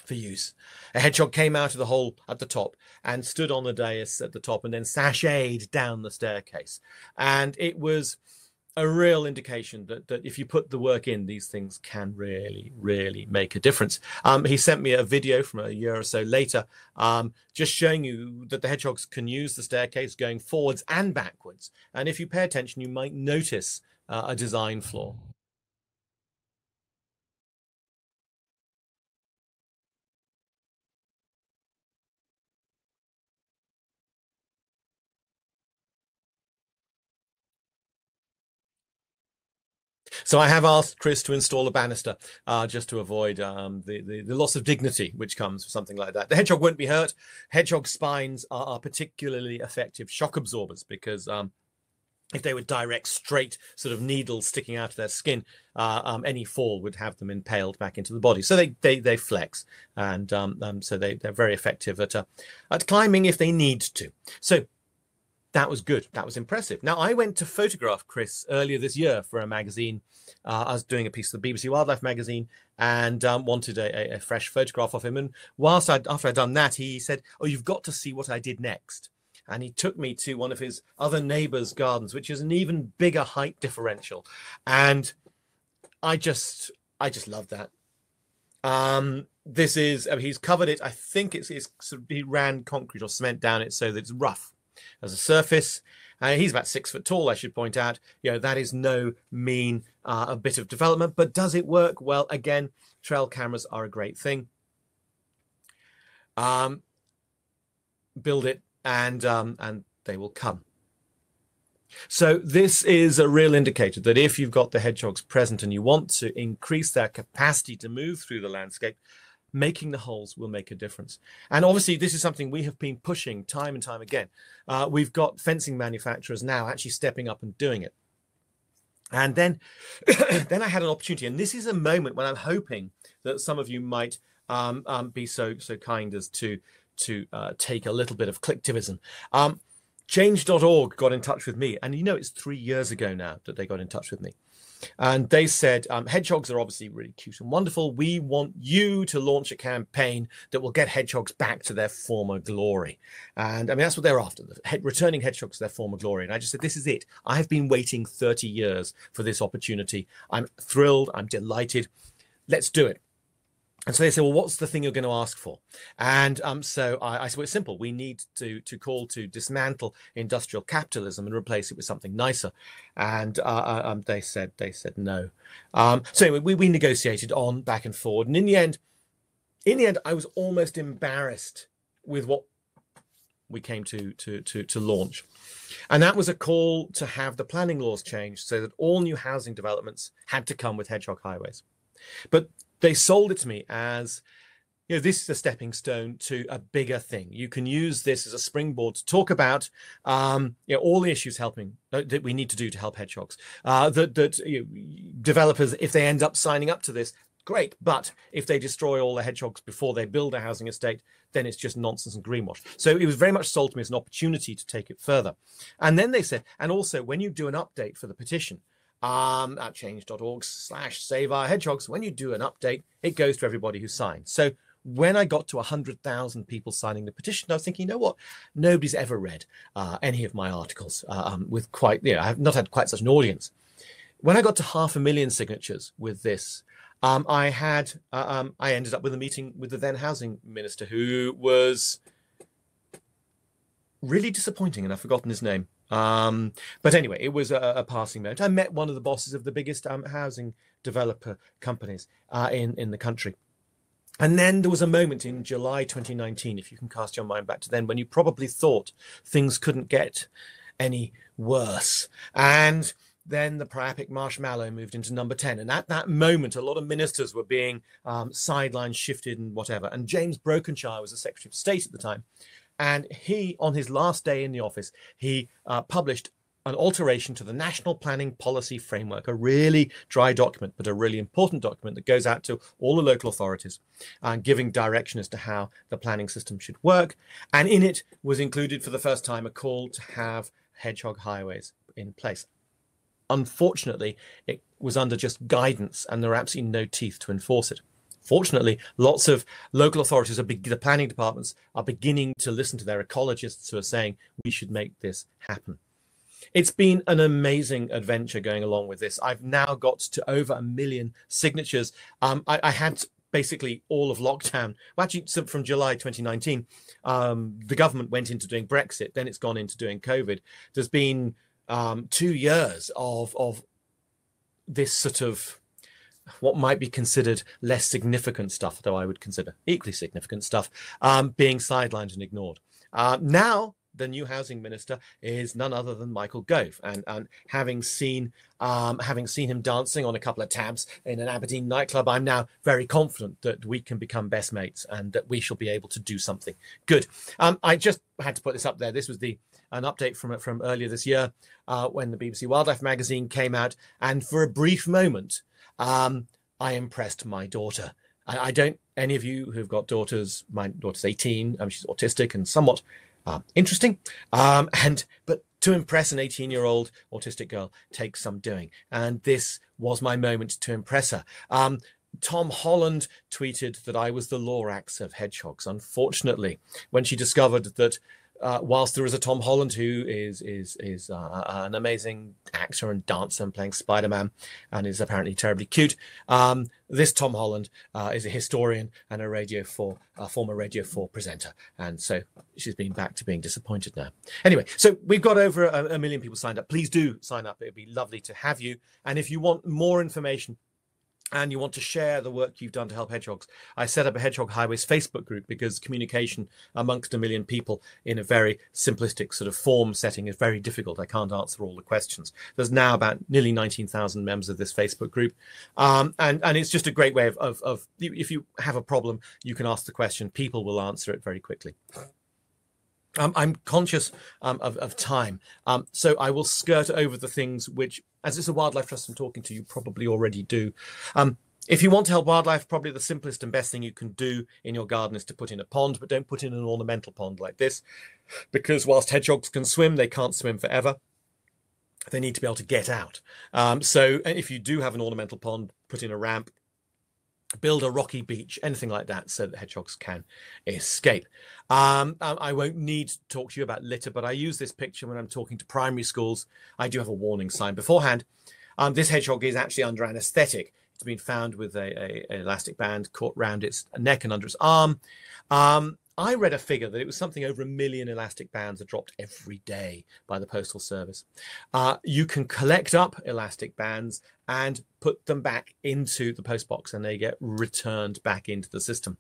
for use. A hedgehog came out of the hole at the top and stood on the dais at the top, and then sashayed down the staircase, and it was a real indication that, that if you put the work in, these things can really, really make a difference. Um, he sent me a video from a year or so later, um, just showing you that the hedgehogs can use the staircase going forwards and backwards. And if you pay attention, you might notice uh, a design flaw. So I have asked Chris to install a banister uh, just to avoid um, the, the, the loss of dignity which comes with something like that. The hedgehog won't be hurt. Hedgehog spines are, are particularly effective shock absorbers because um, if they were direct, straight sort of needles sticking out of their skin, uh, um, any fall would have them impaled back into the body. So they they, they flex, and um, um, so they they're very effective at uh, at climbing if they need to. So that was good. That was impressive. Now, I went to photograph Chris earlier this year for a magazine. Uh, I was doing a piece of the BBC Wildlife magazine and um, wanted a, a, fresh photograph of him. And whilst I'd, after I'd done that, he said, "Oh, you've got to see what I did next." And he took me to one of his other neighbours' gardens, which is an even bigger height differential. And I just, I just love that. Um, this is I mean, he's covered it. I think it's, it's he ran concrete or cement down it so that it's rough as a surface. Uh, he's about six foot tall, I should point out. You know, that is no mean uh, a bit of development, but does it work? Well, again, trail cameras are a great thing. Um, build it and um, and they will come. So this is a real indicator that if you've got the hedgehogs present and you want to increase their capacity to move through the landscape, making the holes will make a difference. And obviously, this is something we have been pushing time and time again. Uh, we've got fencing manufacturers now actually stepping up and doing it. And then, then I had an opportunity, and this is a moment when I'm hoping that some of you might um, um, be so so kind as to to uh, take a little bit of clicktivism. Um, Change.org got in touch with me, and you know it's three years ago now that they got in touch with me. And they said, um, hedgehogs are obviously really cute and wonderful. We want you to launch a campaign that will get hedgehogs back to their former glory. And I mean, that's what they're after, the returning hedgehogs to their former glory. And I just said, this is it. I have been waiting 30 years for this opportunity. I'm thrilled. I'm delighted. Let's do it. And so they say, well, what's the thing you're going to ask for? And um, so I, I said, well, it's simple. We need to to call to dismantle industrial capitalism and replace it with something nicer. And uh, uh, um, they said they said no. Um, so anyway, we, we negotiated on back and forward. And in the end, in the end, I was almost embarrassed with what we came to to to to launch. And that was a call to have the planning laws changed so that all new housing developments had to come with hedgehog highways. But they sold it to me as you know this is a stepping stone to a bigger thing. You can use this as a springboard to talk about um, you know, all the issues helping uh, that we need to do to help hedgehogs uh, that, that you know, developers if they end up signing up to this great. But if they destroy all the hedgehogs before they build a housing estate then it's just nonsense and greenwash. So it was very much sold to me as an opportunity to take it further. And then they said and also when you do an update for the petition um, at change.org slash save our hedgehogs. When you do an update, it goes to everybody who signed. So when I got to 100,000 people signing the petition, I was thinking, you know what? Nobody's ever read uh, any of my articles uh, um, with quite, you know, I have not had quite such an audience. When I got to half a million signatures with this, um, I had, uh, um, I ended up with a meeting with the then housing minister who was really disappointing, and I've forgotten his name. Um, but anyway, it was a, a, passing moment. I met one of the bosses of the biggest um, housing developer companies uh, in in the country. And then there was a moment in July 2019, if you can cast your mind back to then, when you probably thought things couldn't get any worse. And then the Priapic marshmallow moved into number 10. And at that moment, a lot of ministers were being um, sidelined, shifted, and whatever. And James Brokenshire was the Secretary of State at the time. And he, on his last day in the office, he uh, published an alteration to the National Planning Policy Framework, a really dry document, but a really important document that goes out to all the local authorities and uh, giving direction as to how the planning system should work. And in it was included for the first time a call to have hedgehog highways in place. Unfortunately, it was under just guidance and there are absolutely no teeth to enforce it. Fortunately, lots of local authorities, are the planning departments, are beginning to listen to their ecologists who are saying we should make this happen it's been an amazing adventure going along with this. I've now got to over a million signatures. Um, I, I, had basically all of lockdown. Well, actually, from July 2019, um, the government went into doing Brexit. Then it's gone into doing COVID. There's been um, two years of of this sort of what might be considered less significant stuff, though I would consider equally significant stuff, um, being sidelined and ignored. Uh, now the new housing minister is none other than Michael Gove, and and having seen um, having seen him dancing on a couple of tabs in an Aberdeen nightclub, I'm now very confident that we can become best mates and that we shall be able to do something good. Um, I just had to put this up there. This was the an update from from earlier this year uh, when the BBC Wildlife magazine came out, and for a brief moment, um, I impressed my daughter. I, I don't. Any of you who've got daughters, my daughter's 18. Um, she's autistic and somewhat uh, interesting. Um, and but to impress an 18 year old autistic girl takes some doing. And this was my moment to impress her. Um, Tom Holland tweeted that I was the Lorax of hedgehogs. Unfortunately, when she discovered that uh, whilst there is a Tom Holland who is is is uh, an amazing actor and dancer and playing Spider Man, and is apparently terribly cute. Um, this Tom Holland uh, is a historian and a Radio Four, a former Radio Four presenter, and so she's been back to being disappointed now. Anyway, so we've got over a, a million people signed up. Please do sign up; it'd be lovely to have you. And if you want more information and you want to share the work you've done to help hedgehogs, I set up a Hedgehog Highways Facebook group because communication amongst a million people in a very simplistic sort of form setting is very difficult. I can't answer all the questions. There's now about nearly 19,000 members of this Facebook group. Um, and, and it's just a great way of, of, of, if you have a problem, you can ask the question, people will answer it very quickly. Um, I'm conscious um, of, of, time, um, so I will skirt over the things which, as it's a wildlife trust I'm talking to, you probably already do. Um, if you want to help wildlife, probably the simplest and best thing you can do in your garden is to put in a pond, but don't put in an ornamental pond like this, because whilst hedgehogs can swim, they can't swim forever. They need to be able to get out. Um, so if you do have an ornamental pond, put in a ramp, build a rocky beach, anything like that, so that hedgehogs can escape. Um, I won't need to talk to you about litter, but I use this picture when I'm talking to primary schools. I do have a warning sign beforehand. Um, this hedgehog is actually under anaesthetic. It's been found with a, a, a, elastic band caught round its neck and under its arm. Um, I read a figure that it was something over a million elastic bands are dropped every day by the Postal Service. Uh, you can collect up elastic bands and put them back into the postbox and they get returned back into the system.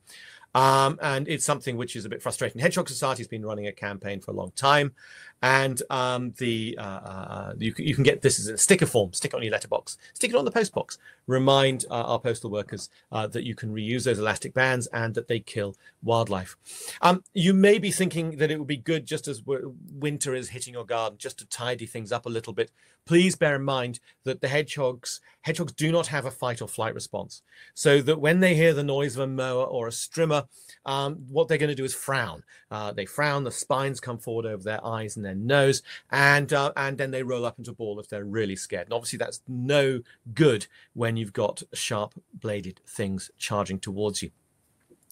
Um, and it's something which is a bit frustrating. Hedgehog Society has been running a campaign for a long time, and um, the uh, uh, you, can, you can get this as a sticker form, stick it on your letterbox, stick it on the postbox. Remind uh, our postal workers uh, that you can reuse those elastic bands and that they kill wildlife. Um, you may be thinking that it would be good, just as winter is hitting your garden, just to tidy things up a little bit. Please bear in mind that the hedgehogs hedgehogs do not have a fight or flight response, so that when they hear the noise of a mower or a strimmer, um, what they're going to do is frown. Uh, they frown, the spines come forward over their eyes and their nose, and uh, and then they roll up into a ball if they're really scared. And obviously, that's no good when you've got sharp bladed things charging towards you.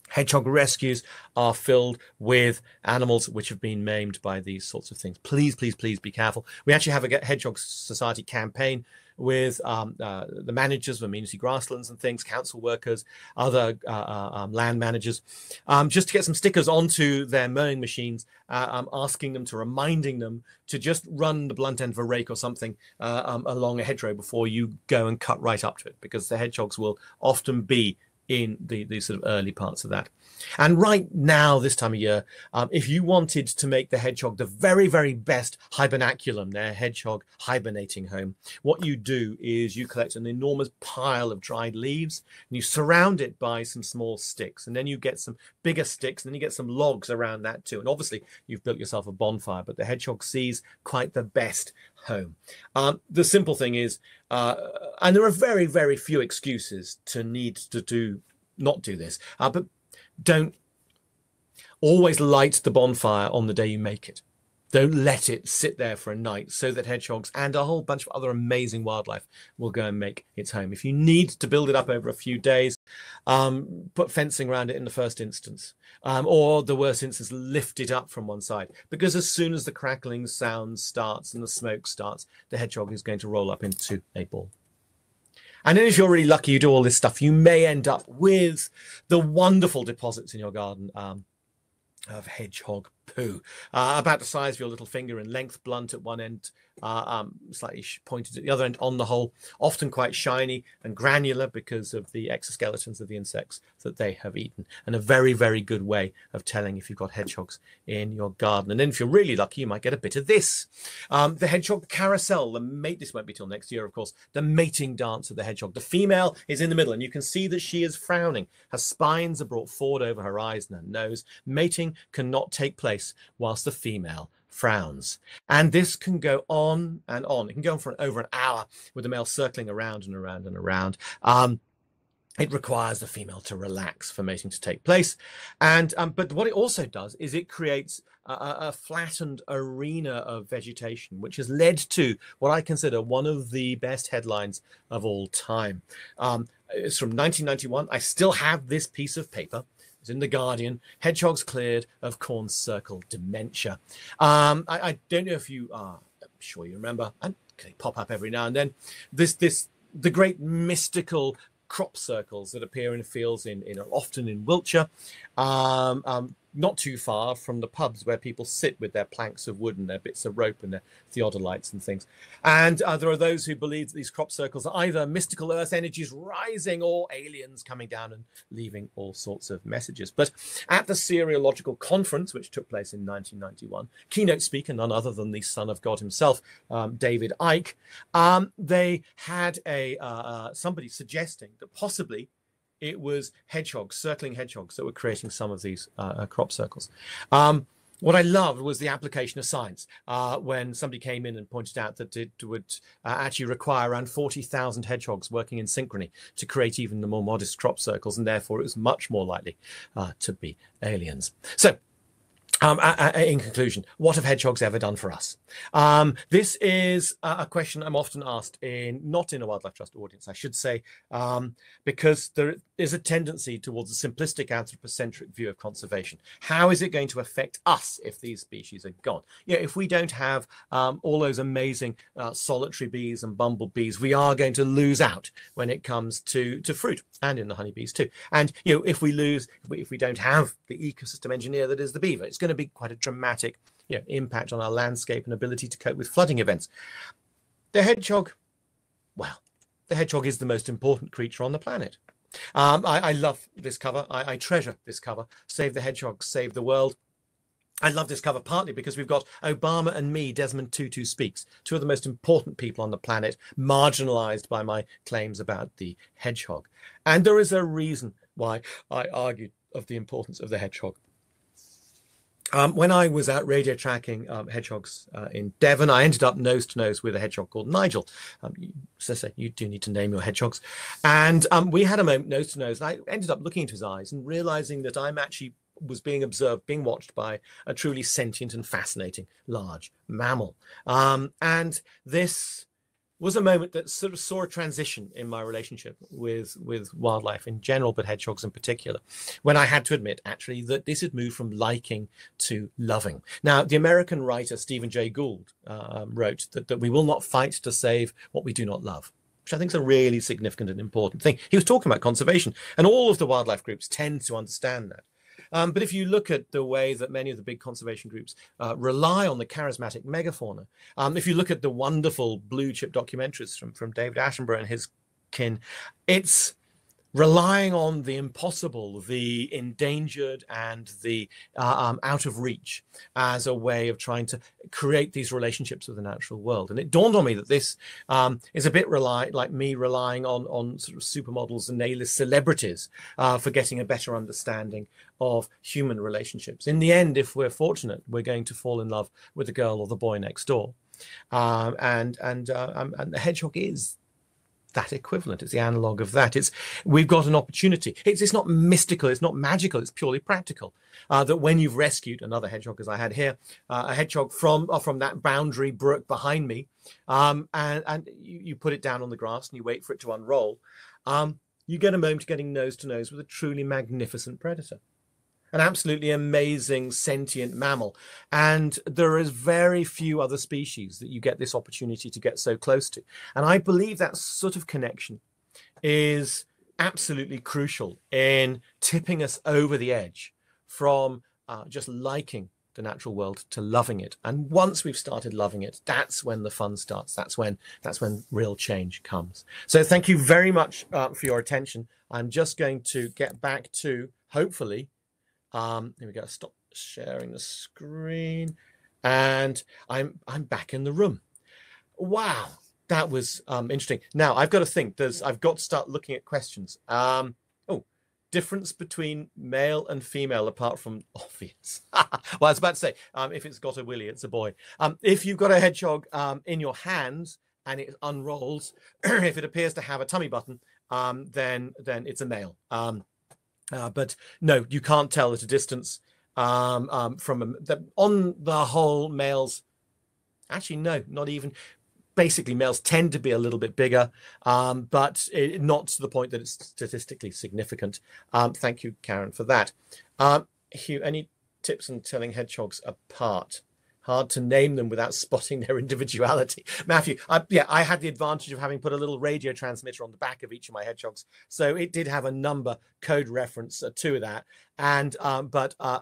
Hedgehog rescues are filled with animals which have been maimed by these sorts of things. Please, please, please be careful. We actually have a Hedgehog Society campaign with um, uh, the managers of amenity grasslands and things, council workers, other uh, uh, um, land managers, um, just to get some stickers onto their mowing machines, uh, um, asking them to reminding them to just run the blunt end of a rake or something uh, um, along a hedgerow before you go and cut right up to it, because the hedgehogs will often be in the, the sort of early parts of that. And right now, this time of year, um, if you wanted to make the hedgehog the very, very best hibernaculum, their hedgehog hibernating home, what you do is you collect an enormous pile of dried leaves and you surround it by some small sticks. And then you get some bigger sticks and then you get some logs around that too. And obviously, you've built yourself a bonfire, but the hedgehog sees quite the best home. Um, the simple thing is, uh, and there are very, very few excuses to need to do not do this, uh, but don't always light the bonfire on the day you make it. Don't let it sit there for a night so that hedgehogs and a whole bunch of other amazing wildlife will go and make its home. If you need to build it up over a few days, um, put fencing around it in the first instance, um, or the worst instance, lift it up from one side. Because as soon as the crackling sound starts and the smoke starts, the hedgehog is going to roll up into a ball. And then if you're really lucky, you do all this stuff, you may end up with the wonderful deposits in your garden um, of hedgehog poo, uh, about the size of your little finger in length, blunt at one end, uh, um, slightly pointed at the other end on the whole, often quite shiny and granular because of the exoskeletons of the insects that they have eaten. And a very, very good way of telling if you've got hedgehogs in your garden. And then if you're really lucky, you might get a bit of this. Um, the hedgehog carousel, the mate, this won't be till next year, of course, the mating dance of the hedgehog. The female is in the middle, and you can see that she is frowning. Her spines are brought forward over her eyes and her nose. Mating cannot take place whilst the female frowns. And this can go on and on. It can go on for over an hour with the male circling around and around and around. Um, it requires the female to relax for mating to take place. And um, but what it also does is it creates a, a, flattened arena of vegetation, which has led to what I consider one of the best headlines of all time. Um, it's from 1991. I still have this piece of paper in the Guardian. Hedgehogs cleared of corn circle dementia. Um, I, I, don't know if you are. I'm sure you remember, and they pop up every now and then. This this the great mystical crop circles that appear in fields in, in often in Wiltshire. Um, um, not too far from the pubs where people sit with their planks of wood and their bits of rope and their theodolites and things. And uh, there are those who believe that these crop circles are either mystical earth energies rising or aliens coming down and leaving all sorts of messages. But at the Cereological Conference, which took place in 1991, keynote speaker, none other than the Son of God himself, um, David Icke, um, they had a uh, uh, somebody suggesting that possibly it was hedgehogs, circling hedgehogs, that were creating some of these uh, uh, crop circles. Um, what I loved was the application of science. Uh, when somebody came in and pointed out that it would uh, actually require around 40,000 hedgehogs working in synchrony to create even the more modest crop circles, and therefore it was much more likely uh, to be aliens. So um, in conclusion, what have hedgehogs ever done for us? Um, this is a question I'm often asked in not in a wildlife trust audience, I should say, um, because there is a tendency towards a simplistic anthropocentric view of conservation. How is it going to affect us if these species are gone? Yeah, if we don't have um, all those amazing uh, solitary bees and bumblebees, we are going to lose out when it comes to to fruit and in the honeybees too. And you know, if we lose, if we, if we don't have the ecosystem engineer that is the beaver, it's going to be quite a dramatic you know, impact on our landscape and ability to cope with flooding events. The hedgehog, well, the hedgehog is the most important creature on the planet. Um, I, I, love this cover. I, I, treasure this cover. Save the hedgehog, save the world. I love this cover partly because we've got Obama and me, Desmond Tutu speaks, two of the most important people on the planet, marginalized by my claims about the hedgehog. And there is a reason why I argued of the importance of the hedgehog. Um, when I was out radio tracking um, hedgehogs uh, in Devon, I ended up nose to nose with a hedgehog called Nigel. Um, you, so, so you do need to name your hedgehogs. And um, we had a moment nose to nose. I ended up looking into his eyes and realizing that I'm actually was being observed, being watched by a truly sentient and fascinating large mammal. Um, and this was a moment that sort of saw a transition in my relationship with with wildlife in general, but hedgehogs in particular. When I had to admit, actually, that this had moved from liking to loving. Now, the American writer Stephen Jay Gould um, wrote that, that we will not fight to save what we do not love which I think is a really significant and important thing. He was talking about conservation, and all of the wildlife groups tend to understand that. Um, but if you look at the way that many of the big conservation groups uh, rely on the charismatic megafauna, um, if you look at the wonderful blue chip documentaries from, from David Attenborough and his kin, it's relying on the impossible, the endangered, and the uh, um, out of reach as a way of trying to create these relationships with the natural world. And it dawned on me that this um, is a bit rely like me relying on on sort of supermodels and A-list celebrities uh, for getting a better understanding of human relationships. In the end, if we're fortunate, we're going to fall in love with the girl or the boy next door. Um, and and uh, um, and the hedgehog is that equivalent. It's the analog of that. It's we've got an opportunity. It's it's not mystical. It's not magical. It's purely practical. Uh, that when you've rescued another hedgehog, as I had here, uh, a hedgehog from uh, from that boundary brook behind me, um, and and you, you, put it down on the grass and you wait for it to unroll, um, you get a moment of getting nose to nose with a truly magnificent predator an absolutely amazing sentient mammal. And there is very few other species that you get this opportunity to get so close to. And I believe that sort of connection is absolutely crucial in tipping us over the edge from uh, just liking the natural world to loving it and once we've started loving it that's when the fun starts that's when that's when real change comes so thank you very much uh, for your attention i'm just going to get back to hopefully um, here we go. Stop sharing the screen, and I'm I'm back in the room. Wow, that was um, interesting. Now I've got to think. There's I've got to start looking at questions. Um, oh, difference between male and female apart from obvious. well, I was about to say, um, if it's got a willy, it's a boy. Um, if you've got a hedgehog um, in your hands and it unrolls, if it appears to have a tummy button, um, then then it's a male. Um, uh, but no, you can't tell at a distance um, um, from the, on the whole males. Actually, no, not even. Basically, males tend to be a little bit bigger, um, but it, not to the point that it's statistically significant. Um, thank you, Karen, for that. Um, Hugh, any tips on telling hedgehogs apart? Hard to name them without spotting their individuality. Matthew, I, yeah, I had the advantage of having put a little radio transmitter on the back of each of my hedgehogs, so it did have a number code reference uh, to that. And um, but uh,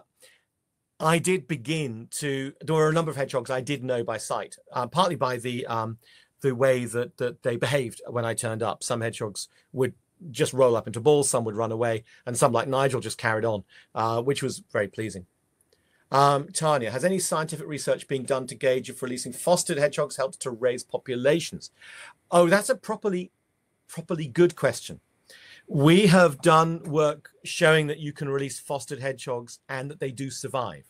I did begin to. There were a number of hedgehogs I did know by sight, uh, partly by the um, the way that that they behaved when I turned up. Some hedgehogs would just roll up into balls, some would run away, and some, like Nigel, just carried on, uh, which was very pleasing. Um, Tanya, has any scientific research being done to gauge if releasing fostered hedgehogs helps to raise populations? Oh, that's a properly, properly good question. We have done work showing that you can release fostered hedgehogs and that they do survive.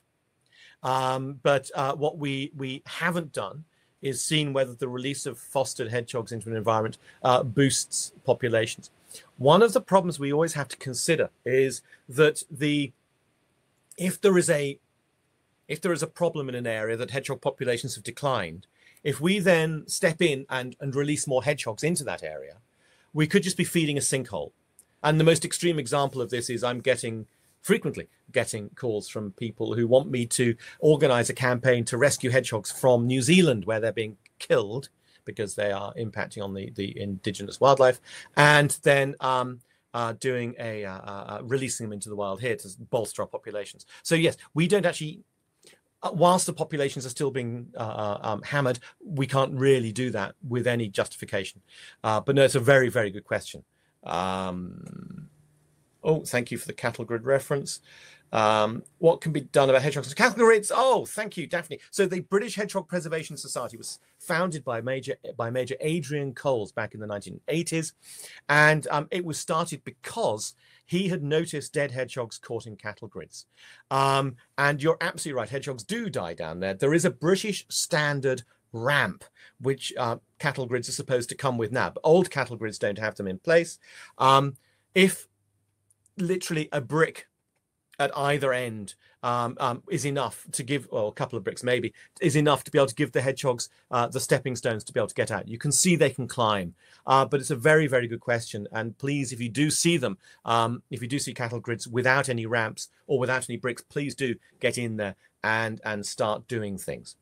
Um, but uh, what we we haven't done is seen whether the release of fostered hedgehogs into an environment uh, boosts populations. One of the problems we always have to consider is that the if there is a if there is a problem in an area that hedgehog populations have declined, if we then step in and, and release more hedgehogs into that area, we could just be feeding a sinkhole. And the most extreme example of this is I'm getting frequently getting calls from people who want me to organize a campaign to rescue hedgehogs from New Zealand where they're being killed because they are impacting on the, the indigenous wildlife, and then um, uh, doing a uh, uh, uh releasing them into the wild here to bolster our populations. So yes, we don't actually whilst the populations are still being uh, uh, um, hammered, we can't really do that with any justification. Uh, but no, it's a very, very good question. Um, oh, thank you for the cattle grid reference. Um, what can be done about hedgehogs? Cattle grids. Oh, thank you, Daphne. So the British Hedgehog Preservation Society was founded by Major by Major Adrian Coles back in the 1980s, and um, it was started because he had noticed dead hedgehogs caught in cattle grids. Um, and you're absolutely right, hedgehogs do die down there. There is a British standard ramp which uh, cattle grids are supposed to come with now. But old cattle grids don't have them in place. Um, if literally a brick at either end um, um, is enough to give, well, a couple of bricks maybe, is enough to be able to give the hedgehogs uh, the stepping stones to be able to get out. You can see they can climb, uh, but it's a very, very good question. And please, if you do see them, um, if you do see cattle grids without any ramps or without any bricks, please do get in there and and start doing things.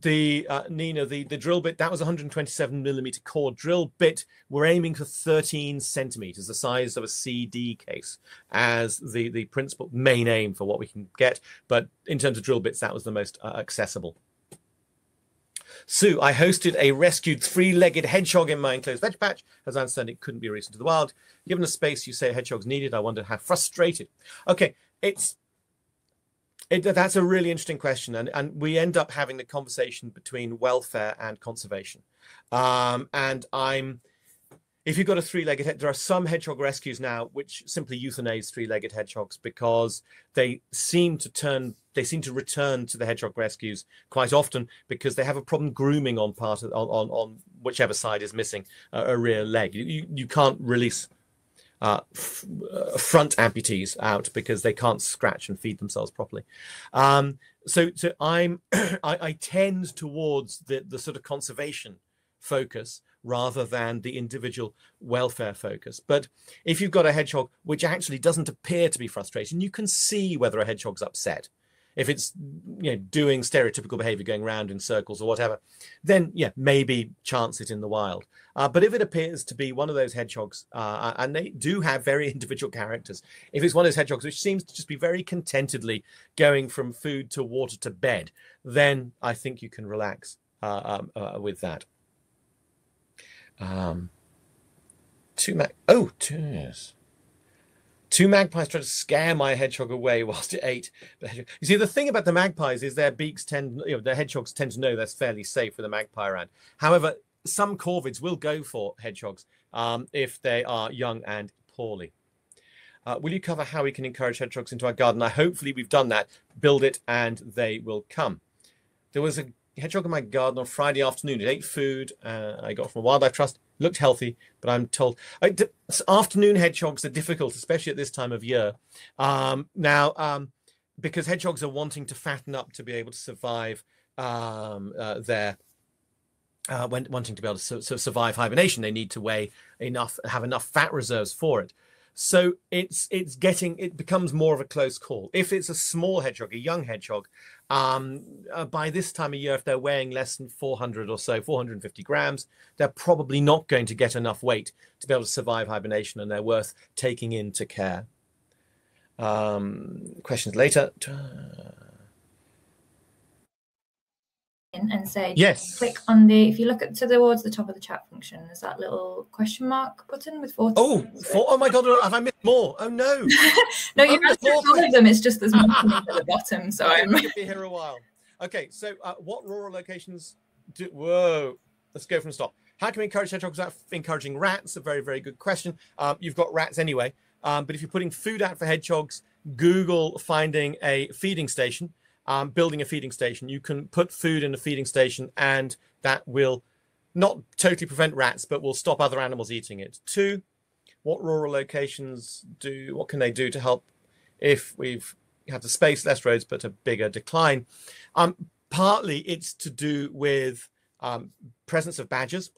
The uh, Nina, the, the drill bit, that was 127 millimeter core drill bit. We're aiming for 13 centimeters, the size of a CD case, as the, the principal main aim for what we can get. But in terms of drill bits, that was the most uh, accessible. Sue, I hosted a rescued three-legged hedgehog in my enclosed veg patch. As I understand, it couldn't be released into the wild. Given the space you say hedgehogs needed, I wonder how frustrated. Okay, it's it, that's a really interesting question, and, and we end up having the conversation between welfare and conservation. Um, and I'm, if you've got a three-legged head, there are some hedgehog rescues now which simply euthanize three-legged hedgehogs because they seem to turn, they seem to return to the hedgehog rescues quite often because they have a problem grooming on part of on on, whichever side is missing a, a rear leg. You you can't release uh, uh, front amputees out because they can't scratch and feed themselves properly. Um, so, so I'm I, I, tend towards the the sort of conservation focus rather than the individual welfare focus. But if you've got a hedgehog which actually doesn't appear to be frustrated, you can see whether a hedgehog's upset if it's you know doing stereotypical behavior going around in circles or whatever then yeah maybe chance it in the wild. Uh, but if it appears to be one of those hedgehogs uh, and they do have very individual characters if it's one of those hedgehogs which seems to just be very contentedly going from food to water to bed then i think you can relax uh, um, uh, with that. Um, two mag- oh two yes Two magpies tried to scare my hedgehog away whilst it ate. You see, the thing about the magpies is their beaks tend, you know, the hedgehogs tend to know that's fairly safe with a magpie around. However, some corvids will go for hedgehogs um, if they are young and poorly. Uh, will you cover how we can encourage hedgehogs into our garden? I hopefully we've done that. Build it and they will come. There was a hedgehog in my garden on Friday afternoon. It ate food uh, I got from a wildlife trust looked healthy, but I'm told afternoon hedgehogs are difficult, especially at this time of year. Um, now, um, because hedgehogs are wanting to fatten up to be able to survive um, uh, their uh, when wanting to be able to su- survive hibernation, they need to weigh enough, have enough fat reserves for it. So it's it's getting it becomes more of a close call. If it's a small hedgehog, a young hedgehog, um, uh, by this time of year, if they're weighing less than 400 or so, 450 grams, they're probably not going to get enough weight to be able to survive hibernation, and they're worth taking into care. Um, questions later and say yes. click on the if you look at to towards the top of the chat function there's that little question mark button with four oh four, oh my god have i missed more? Oh no. No you oh, all of them. It's just there's more at the bottom so i'm going to be here a while. Okay so uh, what rural locations do whoa let's go from the stop. How can we encourage hedgehogs without encouraging rats? A very very good question. Um, you've got rats anyway. Um, but if you're putting food out for hedgehogs google finding a feeding station um, building a feeding station. You can put food in a feeding station, and that will not totally prevent rats, but will stop other animals eating it. Two, what rural locations do? What can they do to help if we've had the space, less roads, but a bigger decline? Um, partly it's to do with um, presence of badgers.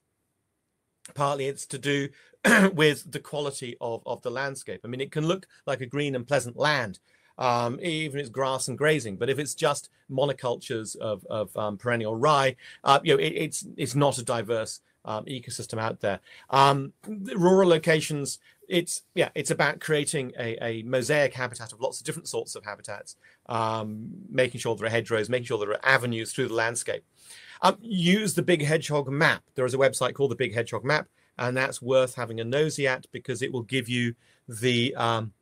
Partly it's to do with the quality of, of the landscape. I mean, it can look like a green and pleasant land, um, even if it's grass and grazing. But if it's just monocultures of, of um, perennial rye, uh, you know, it, it's it's not a diverse um, ecosystem out there. Um, rural locations, it's yeah, it's about creating a, a, mosaic habitat of lots of different sorts of habitats, um, making sure there are hedgerows, making sure there are avenues through the landscape. Um, use the Big Hedgehog map. There is a website called the Big Hedgehog map, and that's worth having a nosy at because it will give you the um,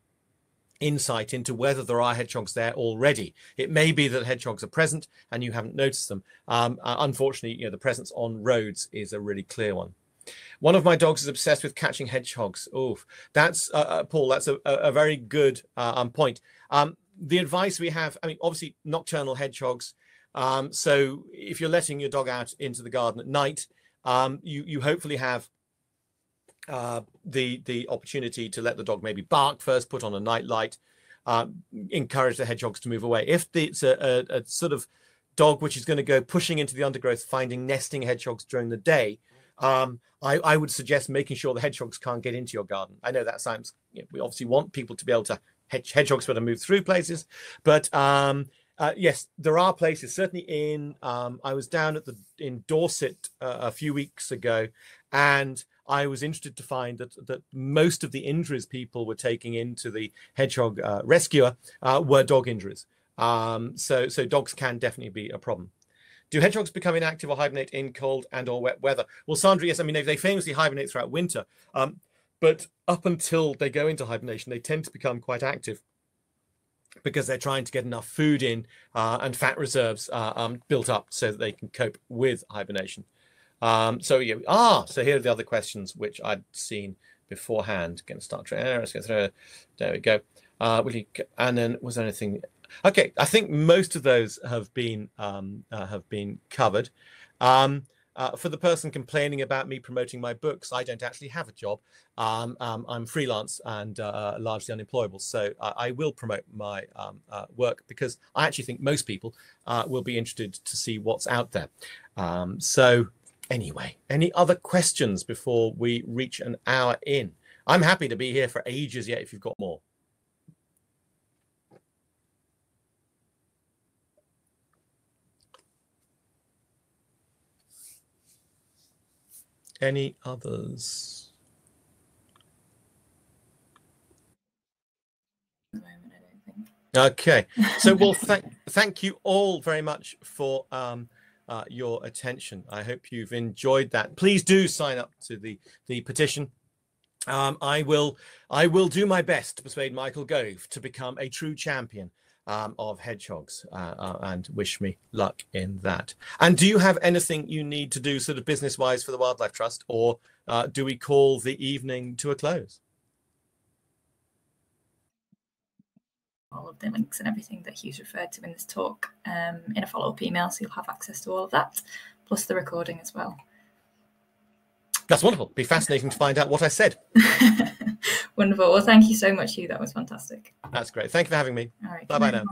insight into whether there are hedgehogs there already. It may be that hedgehogs are present and you haven't noticed them. Um, uh, unfortunately, you know, the presence on roads is a really clear one. One of my dogs is obsessed with catching hedgehogs. Oh, that's uh, uh, Paul. That's a, a very good uh, um, point. Um, the advice we have, I mean, obviously nocturnal hedgehogs. Um, so if you're letting your dog out into the garden at night, um, you you hopefully have uh, the the opportunity to let the dog maybe bark first, put on a night light, uh, encourage the hedgehogs to move away. If the, it's a, a, a, sort of dog which is going to go pushing into the undergrowth, finding nesting hedgehogs during the day, um, I, I, would suggest making sure the hedgehogs can't get into your garden. I know that sounds, you know, we obviously want people to be able to hedge, hedgehogs be to move through places, but um, uh, yes, there are places. Certainly in, um, I was down at the in Dorset uh, a few weeks ago, and I was interested to find that that most of the injuries people were taking into the hedgehog uh, rescuer uh, were dog injuries. Um, so so dogs can definitely be a problem. Do hedgehogs become inactive or hibernate in cold and or wet weather? Well, Sandra, yes. I mean, they, they famously hibernate throughout winter, um, but up until they go into hibernation, they tend to become quite active because they're trying to get enough food in uh, and fat reserves uh, um, built up so that they can cope with hibernation. Um, so yeah, ah, so here are the other questions which I'd seen beforehand. Going to start. Let's go through. There we go. Uh, will you? And then was there anything? Okay, I think most of those have been um, uh, have been covered. Um, uh, for the person complaining about me promoting my books, I don't actually have a job. Um, um, I'm freelance and uh, largely unemployable, so I, I will promote my um, uh, work because I actually think most people uh, will be interested to see what's out there. Um, so, anyway, any other questions before we reach an hour in? I'm happy to be here for ages yet if you've got more. Any others? Okay, so well, thank thank you all very much for um, uh, your attention. I hope you've enjoyed that. Please do sign up to the the petition. Um, I will I will do my best to persuade Michael Gove to become a true champion um, of hedgehogs uh, uh, and wish me luck in that. And do you have anything you need to do sort of business wise for the Wildlife Trust or uh, do we call the evening to a close? All of the links and everything that Hugh's referred to in this talk um, in a follow up email, so you'll have access to all of that, plus the recording as well. That's wonderful. Be fascinating to find out what I said. Wonderful. Well, thank you so much, Hugh. That was fantastic. That's great. Thank you for having me. All right. Bye bye now.